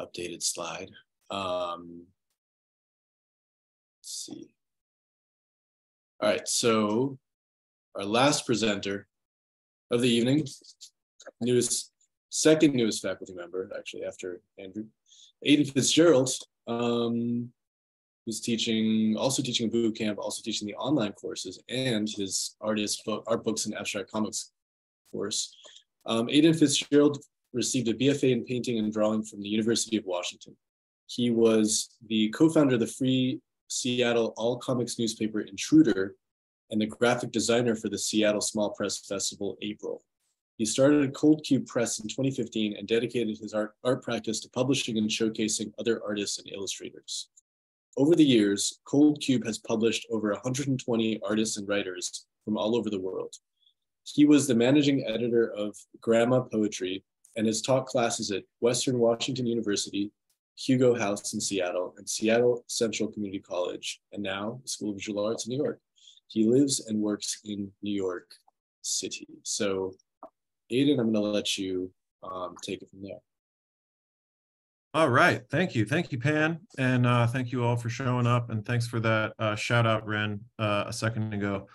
S2: updated slide. Um, let's see. All right, so our last presenter of the evening, newest, second newest faculty member, actually after Andrew, Aidan Fitzgerald, um, who's teaching, also teaching boot camp, also teaching the online courses and his artist book, art books and abstract comics course. Um, Aidan Fitzgerald received a BFA in painting and drawing from the University of Washington. He was the co-founder of the free Seattle All Comics newspaper Intruder and the graphic designer for the Seattle Small Press Festival April. He started Cold Cube Press in 2015 and dedicated his art, art practice to publishing and showcasing other artists and illustrators. Over the years, Cold Cube has published over 120 artists and writers from all over the world. He was the managing editor of Gramma Poetry and has taught classes at Western Washington University, Hugo House in Seattle, and Seattle Central Community College, and now the School of Visual Arts in New York. He lives and works in New York City. So, Aidan, I'm going to let you um, take it from there.
S5: All right. Thank you. Thank you, Pan. And uh, thank you all for showing up. And thanks for that uh, shout out, Wren, uh, a second ago.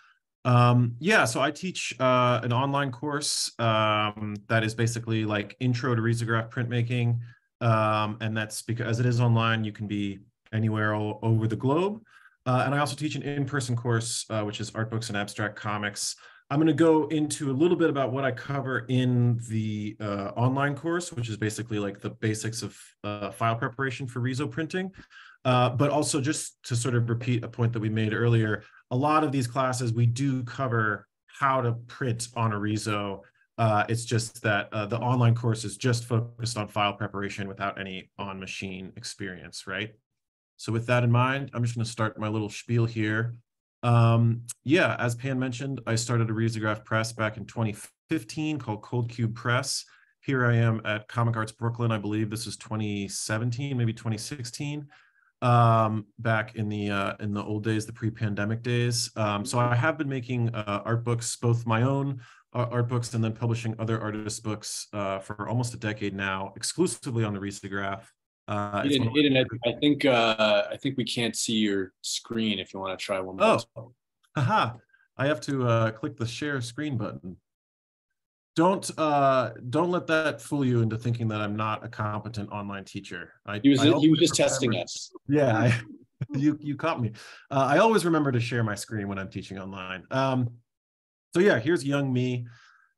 S5: Um, yeah, so I teach uh, an online course um, that is basically like intro to risograph printmaking. Um, and that's because as it is online, you can be anywhere all over the globe. Uh, and I also teach an in-person course, uh, which is art books and abstract comics. I'm going to go into a little bit about what I cover in the uh, online course, which is basically like the basics of uh, file preparation for Riso printing. Uh, but also just to sort of repeat a point that we made earlier, a lot of these classes, we do cover how to print on a Riso. Uh, it's just that uh, the online course is just focused on file preparation without any on-machine experience, right? So with that in mind, I'm just going to start my little spiel here. Um, yeah, as Pan mentioned, I started a risograph press back in 2015 called Cold Cube Press. Here I am at Comic Arts Brooklyn. I believe this is 2017, maybe 2016 um, back in the uh, in the old days, the pre-pandemic days. Um, so I have been making uh, art books, both my own art books and then publishing other artists' books uh, for almost a decade now, exclusively on the risograph.
S2: Uh, Aidan, Aidan, I, think uh, I think we can't see your screen. If you want to try one more.
S5: Oh, haha! I have to uh, click the share screen button don't uh don't let that fool you into thinking that i'm not a competent online teacher
S2: I, he was I he was just testing us
S5: yeah I, you you caught me uh, i always remember to share my screen when i'm teaching online um so yeah here's young me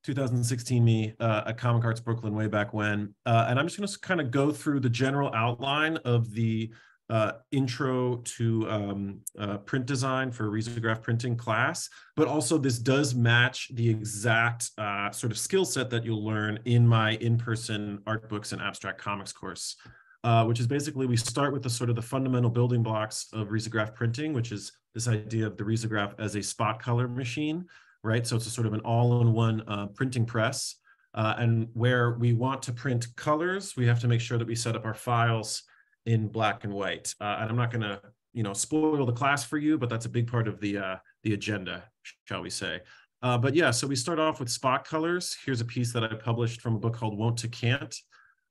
S5: 2016 me uh, at comic arts brooklyn way back when. Uh, and i'm just going to kind of go through the general outline of the uh, intro to um, uh, print design for a risograph printing class, but also this does match the exact uh, sort of skill set that you'll learn in my in-person art books and abstract comics course, uh, which is basically we start with the sort of the fundamental building blocks of risograph printing, which is this idea of the risograph as a spot color machine, right? So it's a sort of an all-in-one uh, printing press. Uh, and where we want to print colors, we have to make sure that we set up our files in black and white. Uh, and I'm not going to, you know, spoil the class for you, but that's a big part of the uh, the agenda, shall we say. Uh, but yeah, so we start off with spot colors. Here's a piece that I published from a book called Won't to Can't.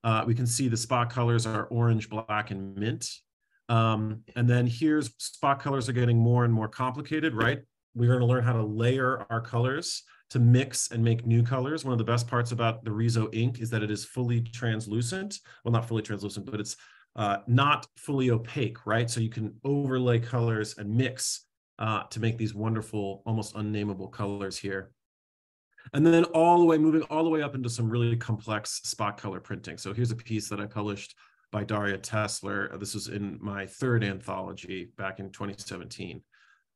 S5: Uh, we can see the spot colors are orange, black, and mint. Um, and then here's spot colors are getting more and more complicated, right? We're going to learn how to layer our colors to mix and make new colors. One of the best parts about the Riso ink is that it is fully translucent. Well, not fully translucent, but it's uh, not fully opaque, right? So you can overlay colors and mix uh, to make these wonderful, almost unnameable colors here. And then all the way, moving all the way up into some really complex spot color printing. So here's a piece that I published by Daria Tessler. This was in my third anthology back in 2017.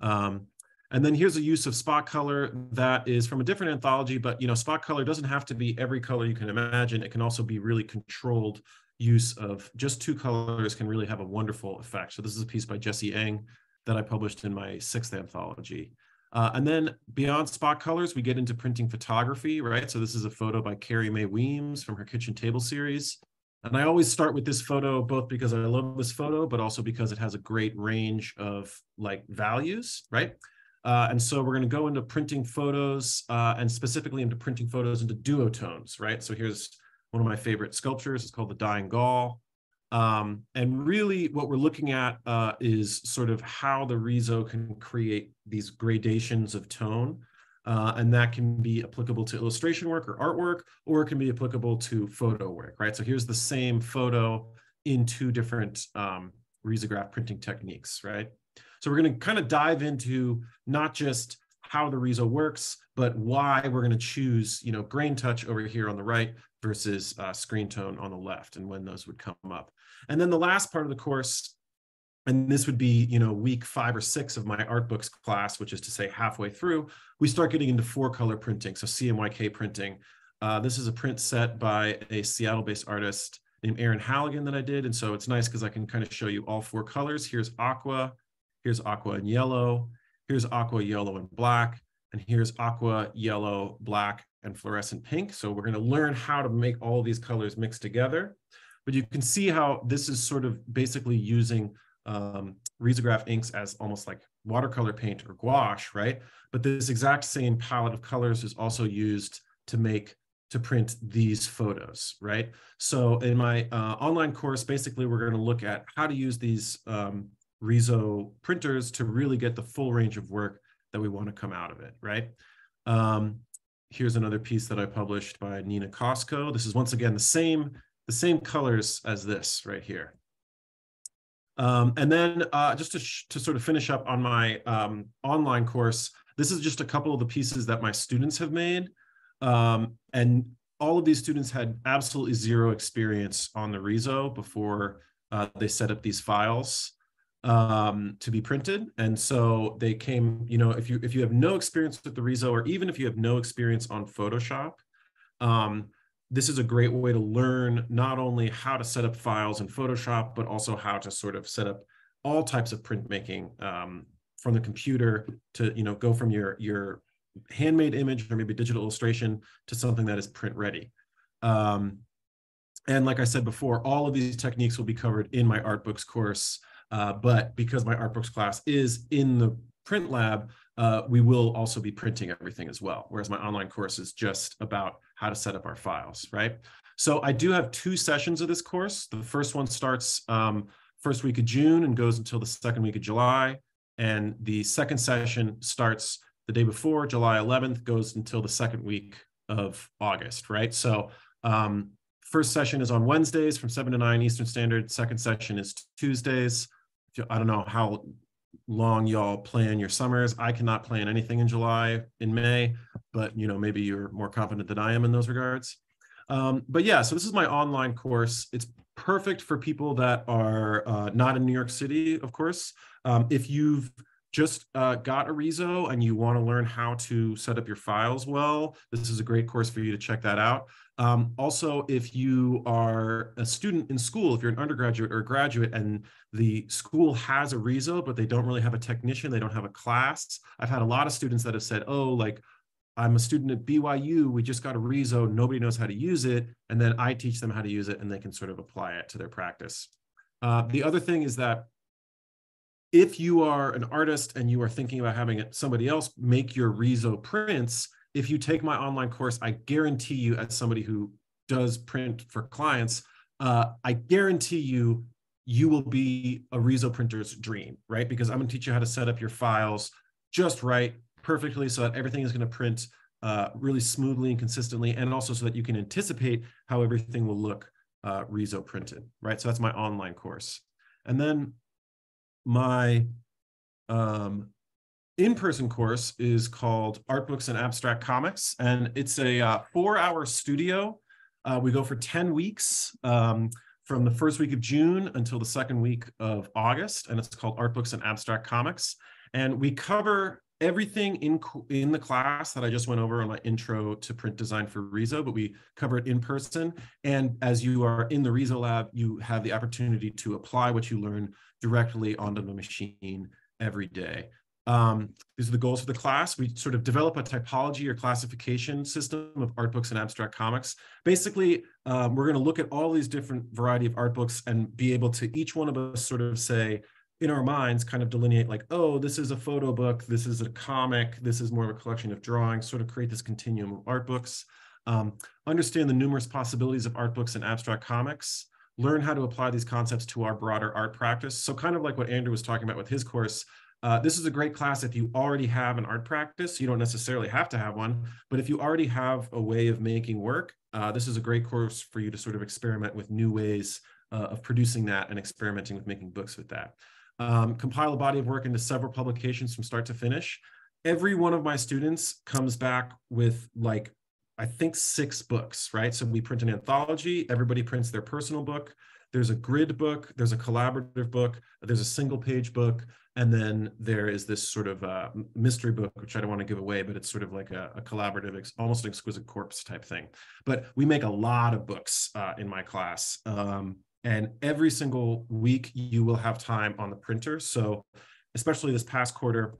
S5: Um, and then here's a use of spot color that is from a different anthology, but you know, spot color doesn't have to be every color you can imagine. It can also be really controlled use of just two colors can really have a wonderful effect. So this is a piece by Jesse Eng that I published in my sixth anthology. Uh, and then beyond spot colors, we get into printing photography, right? So this is a photo by Carrie Mae Weems from her kitchen table series. And I always start with this photo, both because I love this photo, but also because it has a great range of like values, right? Uh, and so we're going to go into printing photos uh, and specifically into printing photos into duotones, right? So here's one of my favorite sculptures. It's called the Dying Gaul. Um, and really what we're looking at uh, is sort of how the Riso can create these gradations of tone. Uh, and that can be applicable to illustration work or artwork, or it can be applicable to photo work, right? So here's the same photo in two different um, risograph printing techniques, right? So we're going to kind of dive into not just how the Riso works, but why we're going to choose, you know, grain touch over here on the right versus uh, screen tone on the left and when those would come up. And then the last part of the course, and this would be, you know, week five or six of my art books class, which is to say halfway through, we start getting into four color printing. So CMYK printing. Uh, this is a print set by a Seattle-based artist named Aaron Halligan that I did. And so it's nice because I can kind of show you all four colors. Here's aqua, here's aqua and yellow, here's aqua, yellow, and black, and here's aqua, yellow, black, and fluorescent pink. So we're going to learn how to make all these colors mix together. But you can see how this is sort of basically using um, risograph inks as almost like watercolor paint or gouache, right? But this exact same palette of colors is also used to make to print these photos, right? So in my uh, online course, basically we're going to look at how to use these um, Riso printers to really get the full range of work that we want to come out of it, right? Um, here's another piece that I published by Nina Costco. This is once again the same, the same colors as this right here. Um, and then uh, just to, to sort of finish up on my um, online course, this is just a couple of the pieces that my students have made. Um, and all of these students had absolutely zero experience on the Riso before uh, they set up these files um, to be printed. And so they came, you know, if you if you have no experience with the Riso, or even if you have no experience on Photoshop, um, this is a great way to learn not only how to set up files in Photoshop, but also how to sort of set up all types of printmaking um, from the computer to, you know, go from your your handmade image or maybe digital illustration to something that is print ready. Um, and like I said before, all of these techniques will be covered in my art books course. Uh, but because my art books class is in the print lab, uh, we will also be printing everything as well. Whereas my online course is just about how to set up our files, right? So I do have two sessions of this course. The first one starts um, first week of June and goes until the second week of July. And the second session starts the day before, July 11th, goes until the second week of August, right? So um, first session is on Wednesdays from 7 to 9 Eastern Standard. Second session is Tuesdays. I don't know how long y'all plan your summers. I cannot plan anything in July, in May, but you know maybe you're more confident than I am in those regards. Um, but yeah, so this is my online course. It's perfect for people that are uh, not in New York City, of course. Um, if you've just uh, got a Riso and you want to learn how to set up your files well, this is a great course for you to check that out. Um, also, if you are a student in school, if you're an undergraduate or a graduate and the school has a Riso, but they don't really have a technician, they don't have a class. I've had a lot of students that have said, oh, like, I'm a student at BYU, we just got a Riso, nobody knows how to use it. And then I teach them how to use it and they can sort of apply it to their practice. Uh, the other thing is that if you are an artist and you are thinking about having somebody else make your Riso prints, if you take my online course, I guarantee you, as somebody who does print for clients, uh, I guarantee you, you will be a Riso printer's dream, right? Because I'm going to teach you how to set up your files just right, perfectly, so that everything is going to print uh, really smoothly and consistently, and also so that you can anticipate how everything will look uh, Riso printed, right? So that's my online course. And then my um, in-person course is called Art Books and Abstract Comics, and it's a uh, four-hour studio. Uh, we go for 10 weeks um, from the first week of June until the second week of August, and it's called Art Books and Abstract Comics. And we cover everything in in the class that I just went over on my intro to print design for Riso, but we cover it in person. And as you are in the Riso lab, you have the opportunity to apply what you learn directly onto the machine every day. Um, these are the goals for the class. We sort of develop a typology or classification system of art books and abstract comics. Basically, um, we're going to look at all these different variety of art books and be able to each one of us sort of say, in our minds kind of delineate like, oh, this is a photo book, this is a comic, this is more of a collection of drawings, sort of create this continuum of art books. Um, understand the numerous possibilities of art books and abstract comics, learn how to apply these concepts to our broader art practice. So kind of like what Andrew was talking about with his course, uh, this is a great class if you already have an art practice. You don't necessarily have to have one, but if you already have a way of making work, uh, this is a great course for you to sort of experiment with new ways uh, of producing that and experimenting with making books with that um, compile a body of work into several publications from start to finish. Every one of my students comes back with like, I think six books, right? So we print an anthology, everybody prints their personal book. There's a grid book, there's a collaborative book, there's a single page book, and then there is this sort of uh, mystery book, which I don't want to give away, but it's sort of like a, a collaborative, almost an exquisite corpse type thing. But we make a lot of books uh, in my class. Um, and every single week, you will have time on the printer. So, especially this past quarter,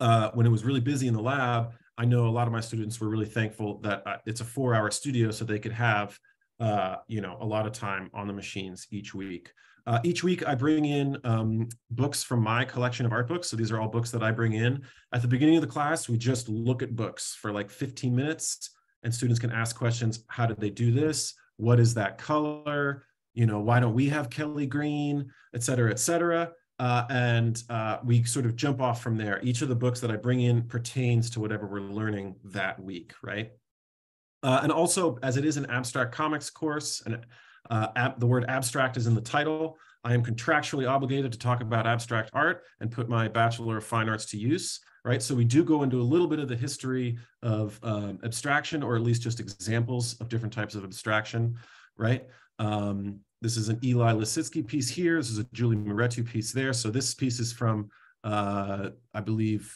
S5: uh, when it was really busy in the lab, I know a lot of my students were really thankful that uh, it's a four-hour studio, so they could have, uh, you know, a lot of time on the machines each week. Uh, each week, I bring in um, books from my collection of art books. So these are all books that I bring in. At the beginning of the class, we just look at books for like 15 minutes, and students can ask questions. How did they do this? What is that color? you know, why don't we have Kelly Green, et cetera, et cetera. Uh, and uh, we sort of jump off from there. Each of the books that I bring in pertains to whatever we're learning that week, right? Uh, and also, as it is an abstract comics course, and uh, ab the word abstract is in the title, I am contractually obligated to talk about abstract art and put my Bachelor of Fine Arts to use, right? So we do go into a little bit of the history of um, abstraction, or at least just examples of different types of abstraction, right? Um, this is an Eli Lissitzky piece here. This is a Julie Mehretu piece there. So this piece is from, uh, I believe,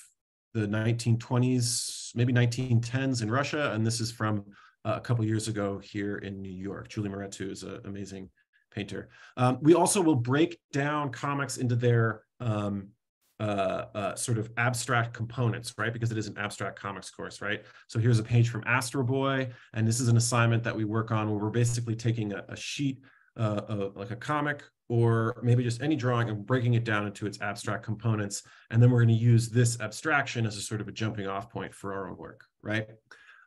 S5: the 1920s, maybe 1910s in Russia. And this is from uh, a couple years ago here in New York. Julie Mehretu is an amazing painter. Um, we also will break down comics into their um, uh, uh, sort of abstract components, right? Because it is an abstract comics course, right? So here's a page from Astro Boy, and this is an assignment that we work on where we're basically taking a, a sheet, uh, of, like a comic, or maybe just any drawing and breaking it down into its abstract components. And then we're going to use this abstraction as a sort of a jumping off point for our own work, right?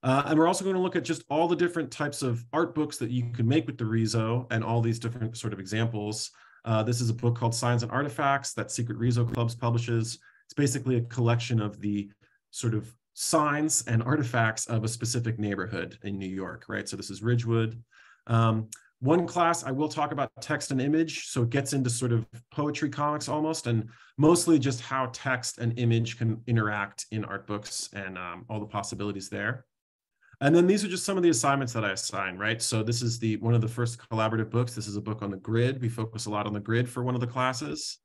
S5: Uh, and we're also going to look at just all the different types of art books that you can make with the Riso and all these different sort of examples uh, this is a book called Signs and Artifacts that Secret Riso Clubs publishes. It's basically a collection of the sort of signs and artifacts of a specific neighborhood in New York, right? So this is Ridgewood. Um, one class, I will talk about text and image. So it gets into sort of poetry comics almost, and mostly just how text and image can interact in art books and um, all the possibilities there. And then these are just some of the assignments that I assign, right? So this is the one of the first collaborative books. This is a book on the grid. We focus a lot on the grid for one of the classes.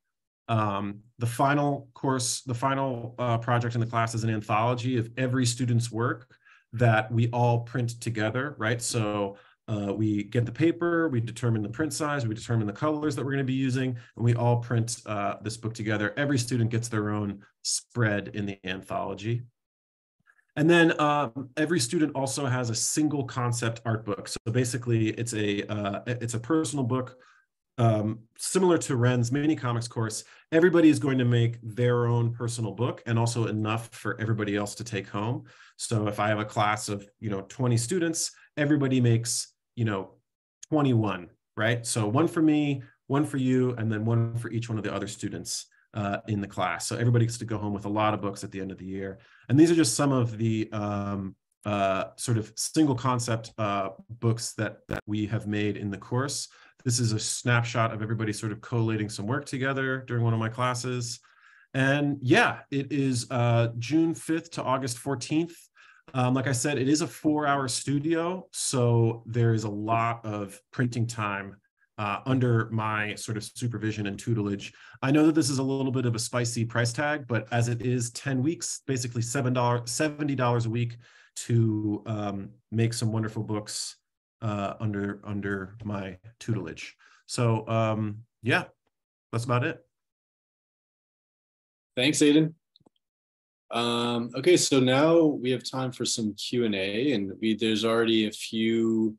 S5: Um, the final course, the final uh, project in the class is an anthology of every student's work that we all print together, right? So uh, we get the paper, we determine the print size, we determine the colors that we're going to be using, and we all print uh, this book together. Every student gets their own spread in the anthology. And then um, every student also has a single concept art book. So basically, it's a uh, it's a personal book um, similar to Wren's mini comics course. Everybody is going to make their own personal book, and also enough for everybody else to take home. So if I have a class of you know 20 students, everybody makes you know 21, right? So one for me, one for you, and then one for each one of the other students uh, in the class. So everybody gets to go home with a lot of books at the end of the year. And these are just some of the um, uh, sort of single concept uh, books that, that we have made in the course. This is a snapshot of everybody sort of collating some work together during one of my classes. And yeah, it is uh, June 5th to August 14th. Um, like I said, it is a four hour studio. So there is a lot of printing time uh, under my sort of supervision and tutelage. I know that this is a little bit of a spicy price tag, but as it is 10 weeks, basically $7, $70 a week to um, make some wonderful books uh, under under my tutelage. So um, yeah, that's about it.
S2: Thanks, Aidan. Um, okay, so now we have time for some Q and A, and we there's already a few.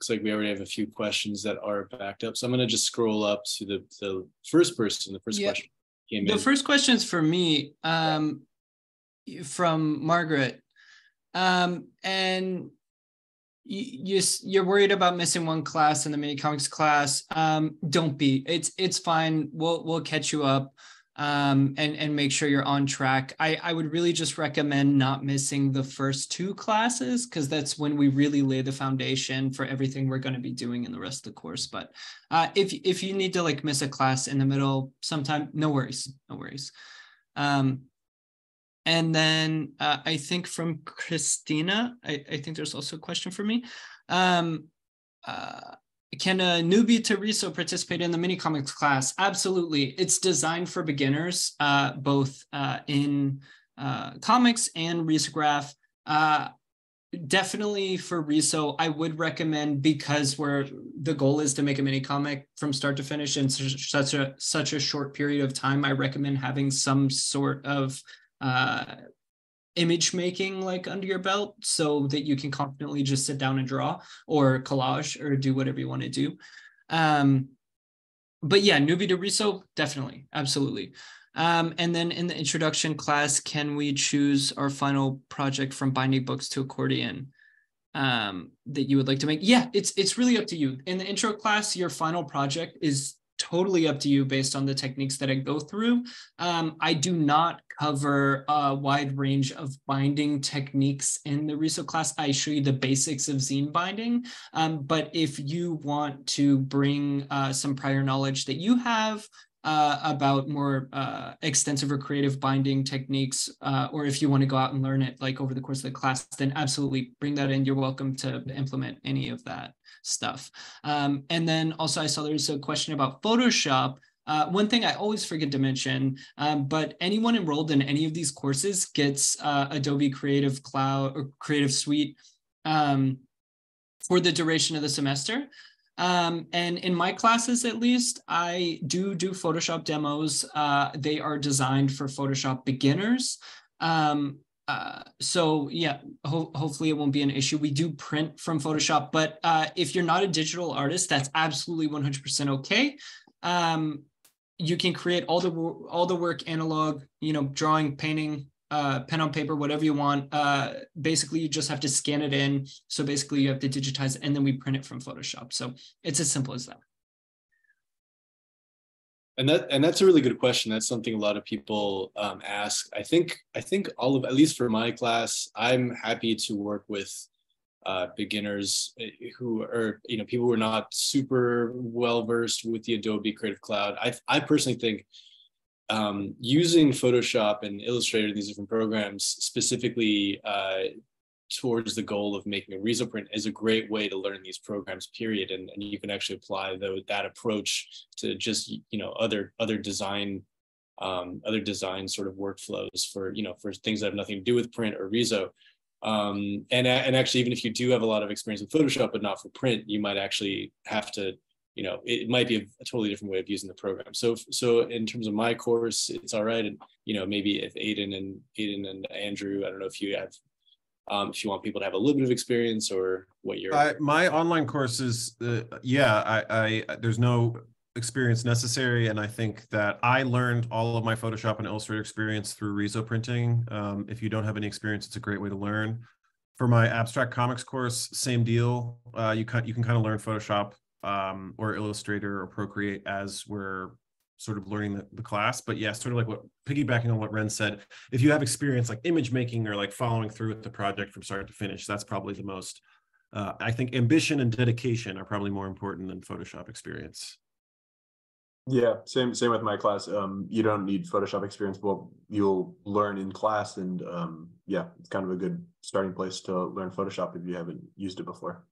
S2: Looks like we already have a few questions that are backed up. So I'm going to just scroll up to the the first person. The first
S4: Yeah.
S2: question came in.
S4: The
S2: in.
S4: first question is for me, um, from Margaret. Um, and you, you, you're worried about missing one class in the mini comics class. Um, don't be. It's it's fine. We'll we'll catch you up. Um, and and make sure you're on track. I I would really just recommend not missing the first two classes because that's when we really lay the foundation for everything we're going to be doing in the rest of the course. But uh, if if you need to like miss a class in the middle sometime, no worries, no worries. Um, and then uh, I think from Christina, I, I think there's also a question for me. Um, uh, can a newbie to Riso participate in the mini comics class? Absolutely. It's designed for beginners, uh, both uh, in uh, comics and risograph. Uh, definitely for Riso, I would recommend because we're the goal is to make a mini comic from start to finish in such such a such a short period of time. I recommend having some sort of uh, image making like under your belt so that you can confidently just sit down and draw or collage or do whatever you want to do. Um, but yeah, newbie to Riso, definitely, absolutely. Um, and then in the introduction class, can we choose our final project from binding books to accordion um, that you would like to make? Yeah, it's it's really up to you. In the intro class, your final project is totally up to you based on the techniques that I go through. Um, I do not cover a wide range of binding techniques in the Riso class. I show you the basics of zine binding. Um, but if you want to bring uh, some prior knowledge that you have uh, about more uh, extensive or creative binding techniques, uh, or if you want to go out and learn it like over the course of the class, then absolutely bring that in. You're welcome to implement any of that stuff. Um, and then also I saw there's a question about Photoshop. Uh, one thing I always forget to mention, um, but anyone enrolled in any of these courses gets uh, Adobe Creative Cloud or Creative Suite um, for the duration of the semester. Um, and in my classes, at least, I do do Photoshop demos. Uh, they are designed for Photoshop beginners. Um, uh, so yeah, ho hopefully it won't be an issue. We do print from Photoshop, but uh, if you're not a digital artist, that's absolutely 100% okay. Um, you can create all the all the work analog, you know, drawing, painting, uh, pen on paper, whatever you want. Uh, basically, you just have to scan it in. So basically, you have to digitize it, and then we print it from Photoshop. So it's as simple as that.
S2: And that and that's a really good question. That's something a lot of people um, ask. I think I think all of at least for my class, I'm happy to work with uh, beginners eh, who are you know people who are not super well versed with the Adobe Creative Cloud. I I personally think um, using Photoshop and Illustrator, these different programs, specifically uh, towards the goal of making a Riso print is a great way to learn these programs, period. And, and you can actually apply the, that approach to just, you know, other, other design, um, other design sort of workflows for, you know, for things that have nothing to do with print or Riso. Um, and, and actually, even if you do have a lot of experience with Photoshop, but not for print, you might actually have to, you know, it, might be a, a, totally different way of using the program. So, so in terms of my course, it's all right. And, you know, maybe if Aidan and Aidan and Andrew, I don't know if you have um, if you want people to have a little bit of experience or what you're
S5: I, my online courses uh, yeah I, I there's no experience necessary. And i think that i learned all of my photoshop and illustrator experience through riso printing. Um, if you don't have any experience it's a great way to learn. For my abstract comics course same deal. Uh, you can you can kind of learn photoshop um, or illustrator or procreate as we're sort of learning the, the, class. But yeah, sort of like what piggybacking on what Wren said, if you have experience like image making or like following through with the project from start to finish, that's probably the most. Uh, I think ambition and dedication are probably more important than Photoshop experience.
S3: Yeah, same same with my class. Um, you don't need Photoshop experience, but you'll learn in class, and um, yeah, it's kind of a good starting place to learn Photoshop if you haven't used it before.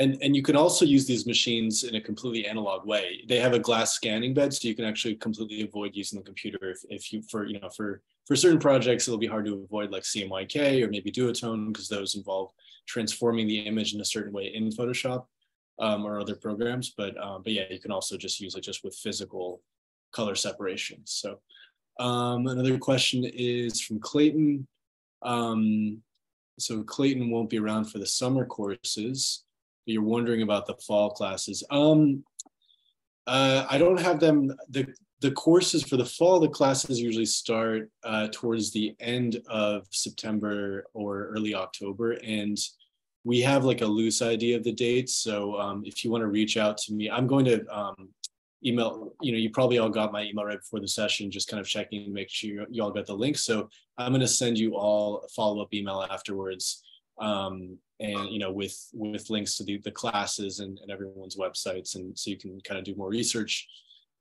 S2: And and you can also use these machines in a completely analog way. They have a glass scanning bed, so you can actually completely avoid using the computer if, if you for you know for for certain projects it'll be hard to avoid like CMYK or maybe Duotone because those involve transforming the image in a certain way in Photoshop um, or other programs. But um, but yeah, you can also just use it just with physical color separation. So um, another question is from Clayton. Um, so Clayton won't be around for the summer courses you're wondering about the fall classes. Um, uh, I don't have them. The the courses for the fall, the classes usually start uh, towards the end of September or early October, and we have like a loose idea of the dates. So um, if you want to reach out to me, I'm going to um, email. You know, you probably all got my email right before the session, just kind of checking to make sure you all got the link. So I'm going to send you all a follow up email afterwards um, and you know with with links to the, the classes and, and everyone's websites and so you can kind of do more research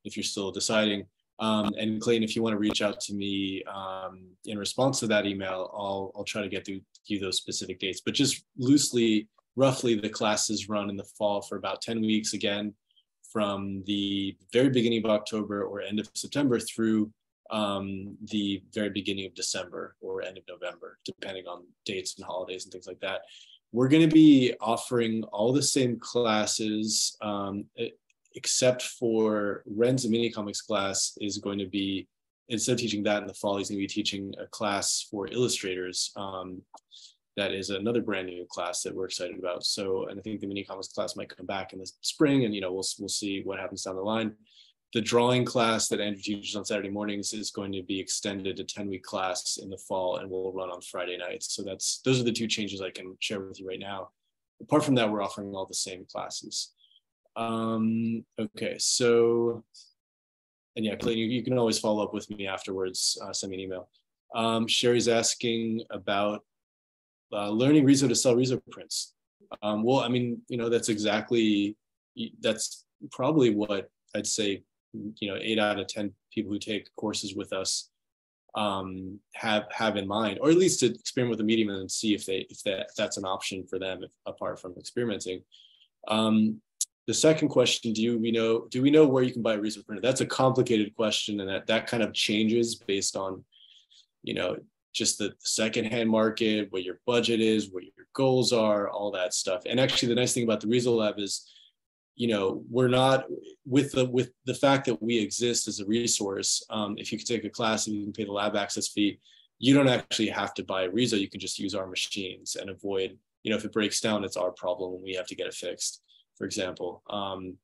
S2: if you're still deciding um, and Clayton, if you want to reach out to me um, in response to that email, I'll, I'll try to get through you those specific dates. But just loosely, roughly, the classes run in the fall for about 10 weeks again, from the very beginning of October or end of September through um, the very beginning of December or end of November, depending on dates and holidays and things like that. We're going to be offering all the same classes, um, except for Wren's mini comics class is going to be instead of teaching that in the fall, he's going to be teaching a class for illustrators. Um, that is another brand new class that we're excited about. So, and I think the mini comics class might come back in the spring, and you know we'll we'll see what happens down the line the drawing class that Andrew teaches on Saturday mornings is going to be extended to 10 week class in the fall and will run on Friday nights. So that's those are the two changes I can share with you right now. Apart from that, we're offering all the same classes. Um, okay, so and yeah, Clayton, you, you, can always follow up with me afterwards. Uh, send me an email. Um, Sherry's asking about uh, learning Riso to sell Riso prints. Um, well, I mean, you know, that's exactly that's probably what I'd say you know eight out of ten people who take courses with us um, have have in mind, or at least to experiment with the medium and see if they if that if that's an option for them if, apart from experimenting. Um, the second question: Do you, we know do we know where you can buy a Riso printer? That's a complicated question, and that that kind of changes based on you know just the secondhand market, what your budget is, what your goals are, all that stuff. And actually, the nice thing about the Riso Lab is you know we're not with the with the fact that we exist as a resource um, if you can take a class and you can pay the lab access fee you don't actually have to buy a Riso you can just use our machines and avoid you know if it breaks down it's our problem and we have to get it fixed for example. Um,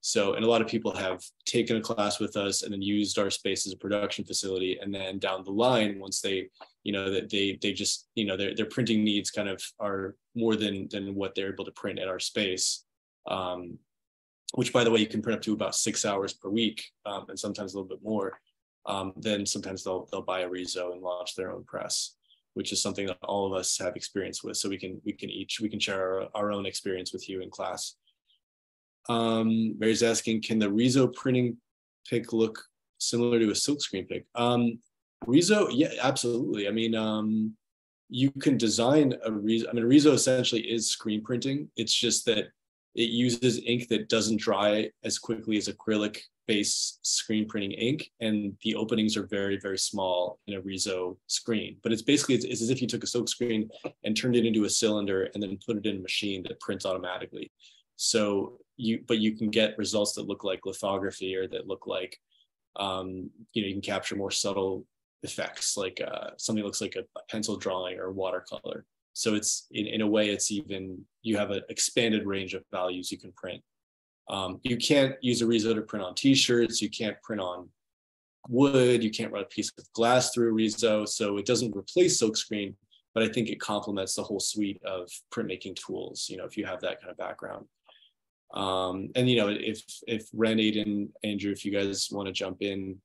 S2: so and a lot of people have taken a class with us and then used our space as a production facility. And then down the line once they you know that they they just you know their, their printing needs kind of are more than than what they're able to print at our space. Um, which by the way, you can print up to about six hours per week um, and sometimes a little bit more, um, then sometimes they'll, they'll buy a Riso and launch their own press, which is something that all of us have experience with. So we can, we can each, we can share our, our own experience with you in class. Um, Mary's asking, can the Riso printing pick look similar to a silkscreen pick? Um, Riso, yeah, absolutely. I mean, um, you can design a Riso. I mean, Riso essentially is screen printing. It's just that it uses ink that doesn't dry as quickly as acrylic based screen printing ink and the openings are very very small in a Riso screen. But it's basically it's, it's, as if you took a silk screen and turned it into a cylinder and then put it in a machine that prints automatically. So you but you can get results that look like lithography or that look like um, you know you can capture more subtle effects like uh, something looks like a pencil drawing or watercolor so it's in, in a way, it's even, you have an expanded range of values you can print. Um, you can't use a Riso to print on t-shirts. You can't print on wood. You can't run a piece of glass through a Riso. So it doesn't replace silkscreen, but I think it complements the whole suite of printmaking tools, you know, if you have that kind of background. Um, and, you know, if, if Wren, Aidan, Andrew, if you guys want to jump in,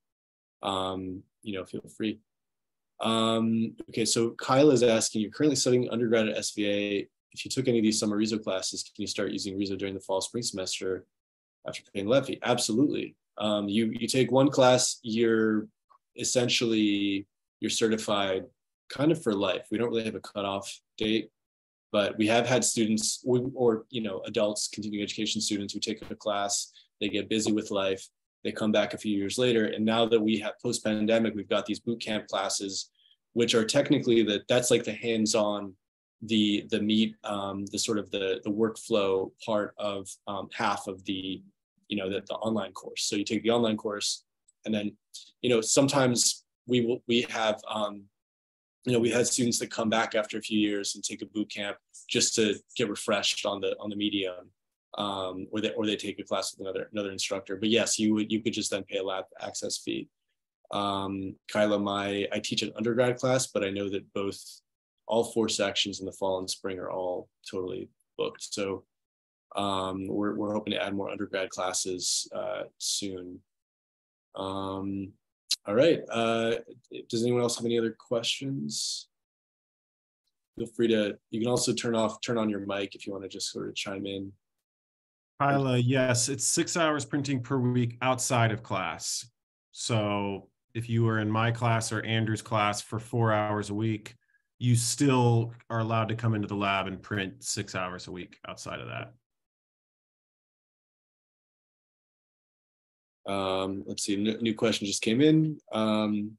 S2: um, you know, feel free. Um, okay, so Kyle is asking, you're currently studying undergrad at SVA. If you took any of these summer Riso classes, can you start using Riso during the fall spring semester after paying levy? Absolutely. Um, you, you take one class, you're essentially, you're certified kind of for life. We don't really have a cutoff date. but we have had students or you know adults continuing education students who take a class they get busy with life they come back a few years later. And now that we have post pandemic we've got these boot camp classes which are technically that that's like the hands on the the meat um, the sort of the the workflow part of um, half of the you know the, the online course. So you take the online course and then you know sometimes we will we have um, you know we had students that come back after a few years and take a boot camp just to get refreshed on the on the medium um, or they or they take a class with another another instructor but yes you would you could just then pay a lab access fee um, Kyla, my I teach an undergrad class, but I know that both all four sections in the fall and spring are all totally booked. So um, we're, we're hoping to add more undergrad classes uh, soon. Um, all right. Uh, does anyone else have any other questions? Feel free to, you can also turn off, turn on your mic if you want to just sort of chime in.
S5: Kyla, yes, it's six hours printing per week outside of class. So if you are in my class or Andrew's class for four hours a week, you still are allowed to come into the lab and print six hours a week outside of that.
S2: Um, let's see, new question just came in. Um,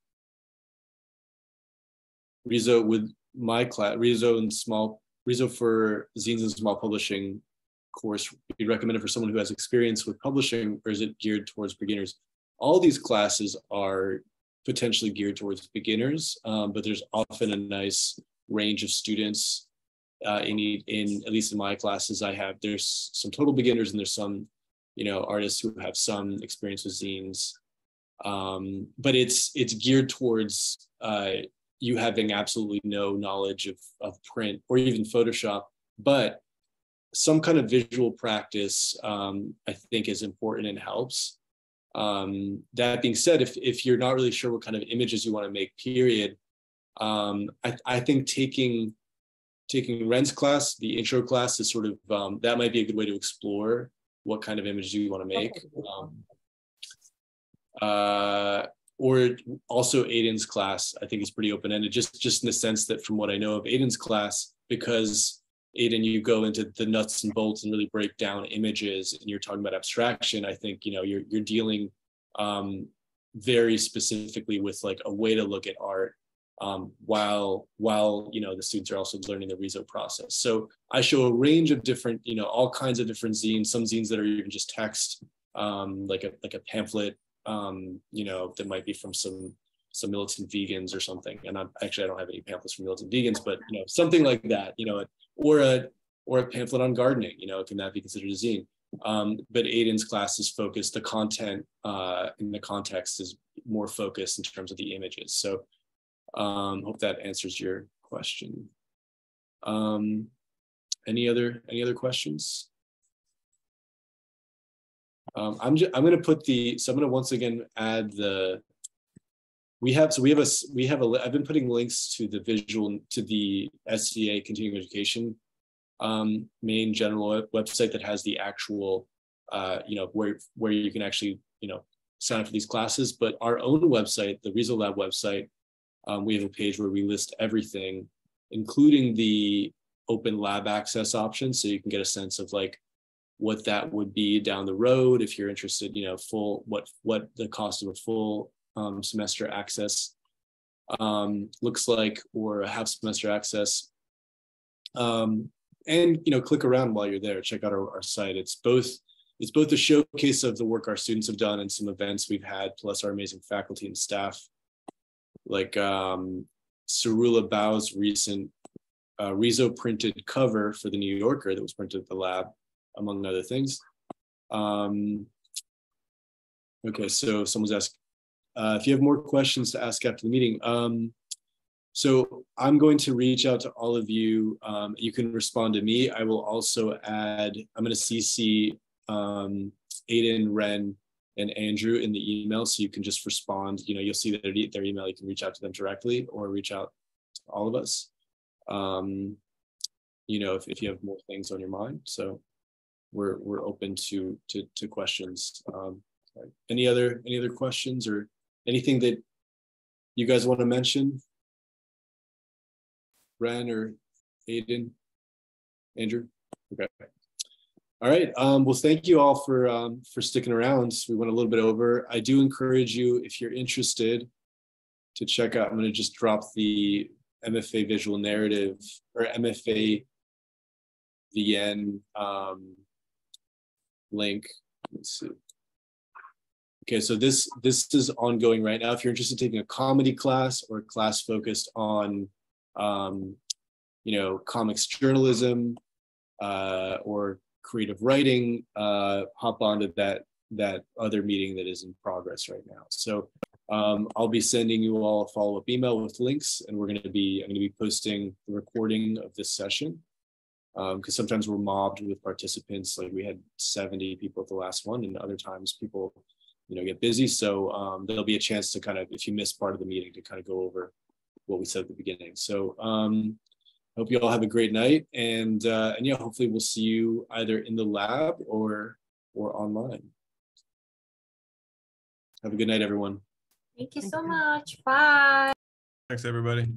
S2: with my class, Riso and small, Riso for zines and small publishing course, be recommended for someone who has experience with publishing, or is it geared towards beginners? All these classes are potentially geared towards beginners, um, but there's often a nice range of students uh, in in at least in my classes. I have there's some total beginners and there's some you know artists who have some experience with zines, um, but it's it's geared towards uh, you having absolutely no knowledge of of print or even Photoshop, but some kind of visual practice um, I think is important and helps. Um, that being said, if, if you're not really sure what kind of images you want to make, period, um, I, I think taking taking Wren's class, the intro class, is sort of um, that might be a good way to explore what kind of images you want to make. Um, uh, or also Aidan's class, I think is pretty open ended, just just in the sense that from what I know of Aidan's class, because Aidan, you go into the nuts and bolts and really break down images and you're talking about abstraction, I think, you know, you're, you're dealing um, very specifically with like a way to look at art um, while, while, you know, the students are also learning the Riso process. So I show a range of different, you know, all kinds of different zines, some zines that are even just text, um, like a, like a pamphlet, um, you know, that might be from some some militant vegans or something. And I'm actually I don't have any pamphlets from militant vegans, but you know something like that. You know, or a or a pamphlet on gardening. You know, can that be considered a zine? Um, but Aidan's class is focused. The content uh, in the context is more focused in terms of the images. So, um, hope that answers your question. Um, any other any other questions? Um, I'm just, I'm going to put the so I'm going to once again add the we have so we have a we have a i've been putting links to the visual to the SVA continuing education um, main general website that has the actual uh, you know where where you can actually you know sign up for these classes. But our own website the Riso lab website um, we have a page where we list everything including the open lab access option. So you can get a sense of like what that would be down the road if you're interested you know full what what the cost of a full um, semester access um, looks like or a half semester access. Um, and you know, click around while you're there. Check out our, our site. It's both it's both a showcase of the work our students have done and some events we've had, plus our amazing faculty and staff. Like um, Sarula Bao's recent uh, Riso printed cover for the New Yorker that was printed at the lab, among other things. Um, okay, so someone's asked, uh, if you have more questions to ask after the meeting, um, so I'm going to reach out to all of you. Um, you can respond to me. I will also add, I'm going to CC um, Aidan, Wren, and Andrew in the email. So you can just respond. You know, you'll see their, their email. You can reach out to them directly or reach out to all of us. Um, you know, if, if you have more things on your mind. So we're, we're open to, to, to questions. Um, any other, any other questions or Anything that you guys want to mention? Wren or Aidan? Andrew? Okay. All right. Um, well, thank you all for um, for sticking around. We went a little bit over. I do encourage you, if you're interested, to check out. I'm going to just drop the MFA visual narrative or MFA VN um, link. Let's see. Okay, so this this is ongoing right now. If you're interested in taking a comedy class or a class focused on, um, you know, comics journalism uh, or creative writing, uh, hop onto that that other meeting that is in progress right now. So um, I'll be sending you all a follow up email with links, and we're going to be I'm going to be posting the recording of this session because um, sometimes we're mobbed with participants. Like we had 70 people at the last one, and other times people you know get busy. So um, there'll be a chance to kind of if you miss part of the meeting to kind of go over what we said at the beginning. So um, hope you all have a great night, and uh, and yeah, hopefully we'll see you either in the lab or or online. Have a good night, everyone.
S1: Thank you so much. Bye.
S5: Thanks, everybody.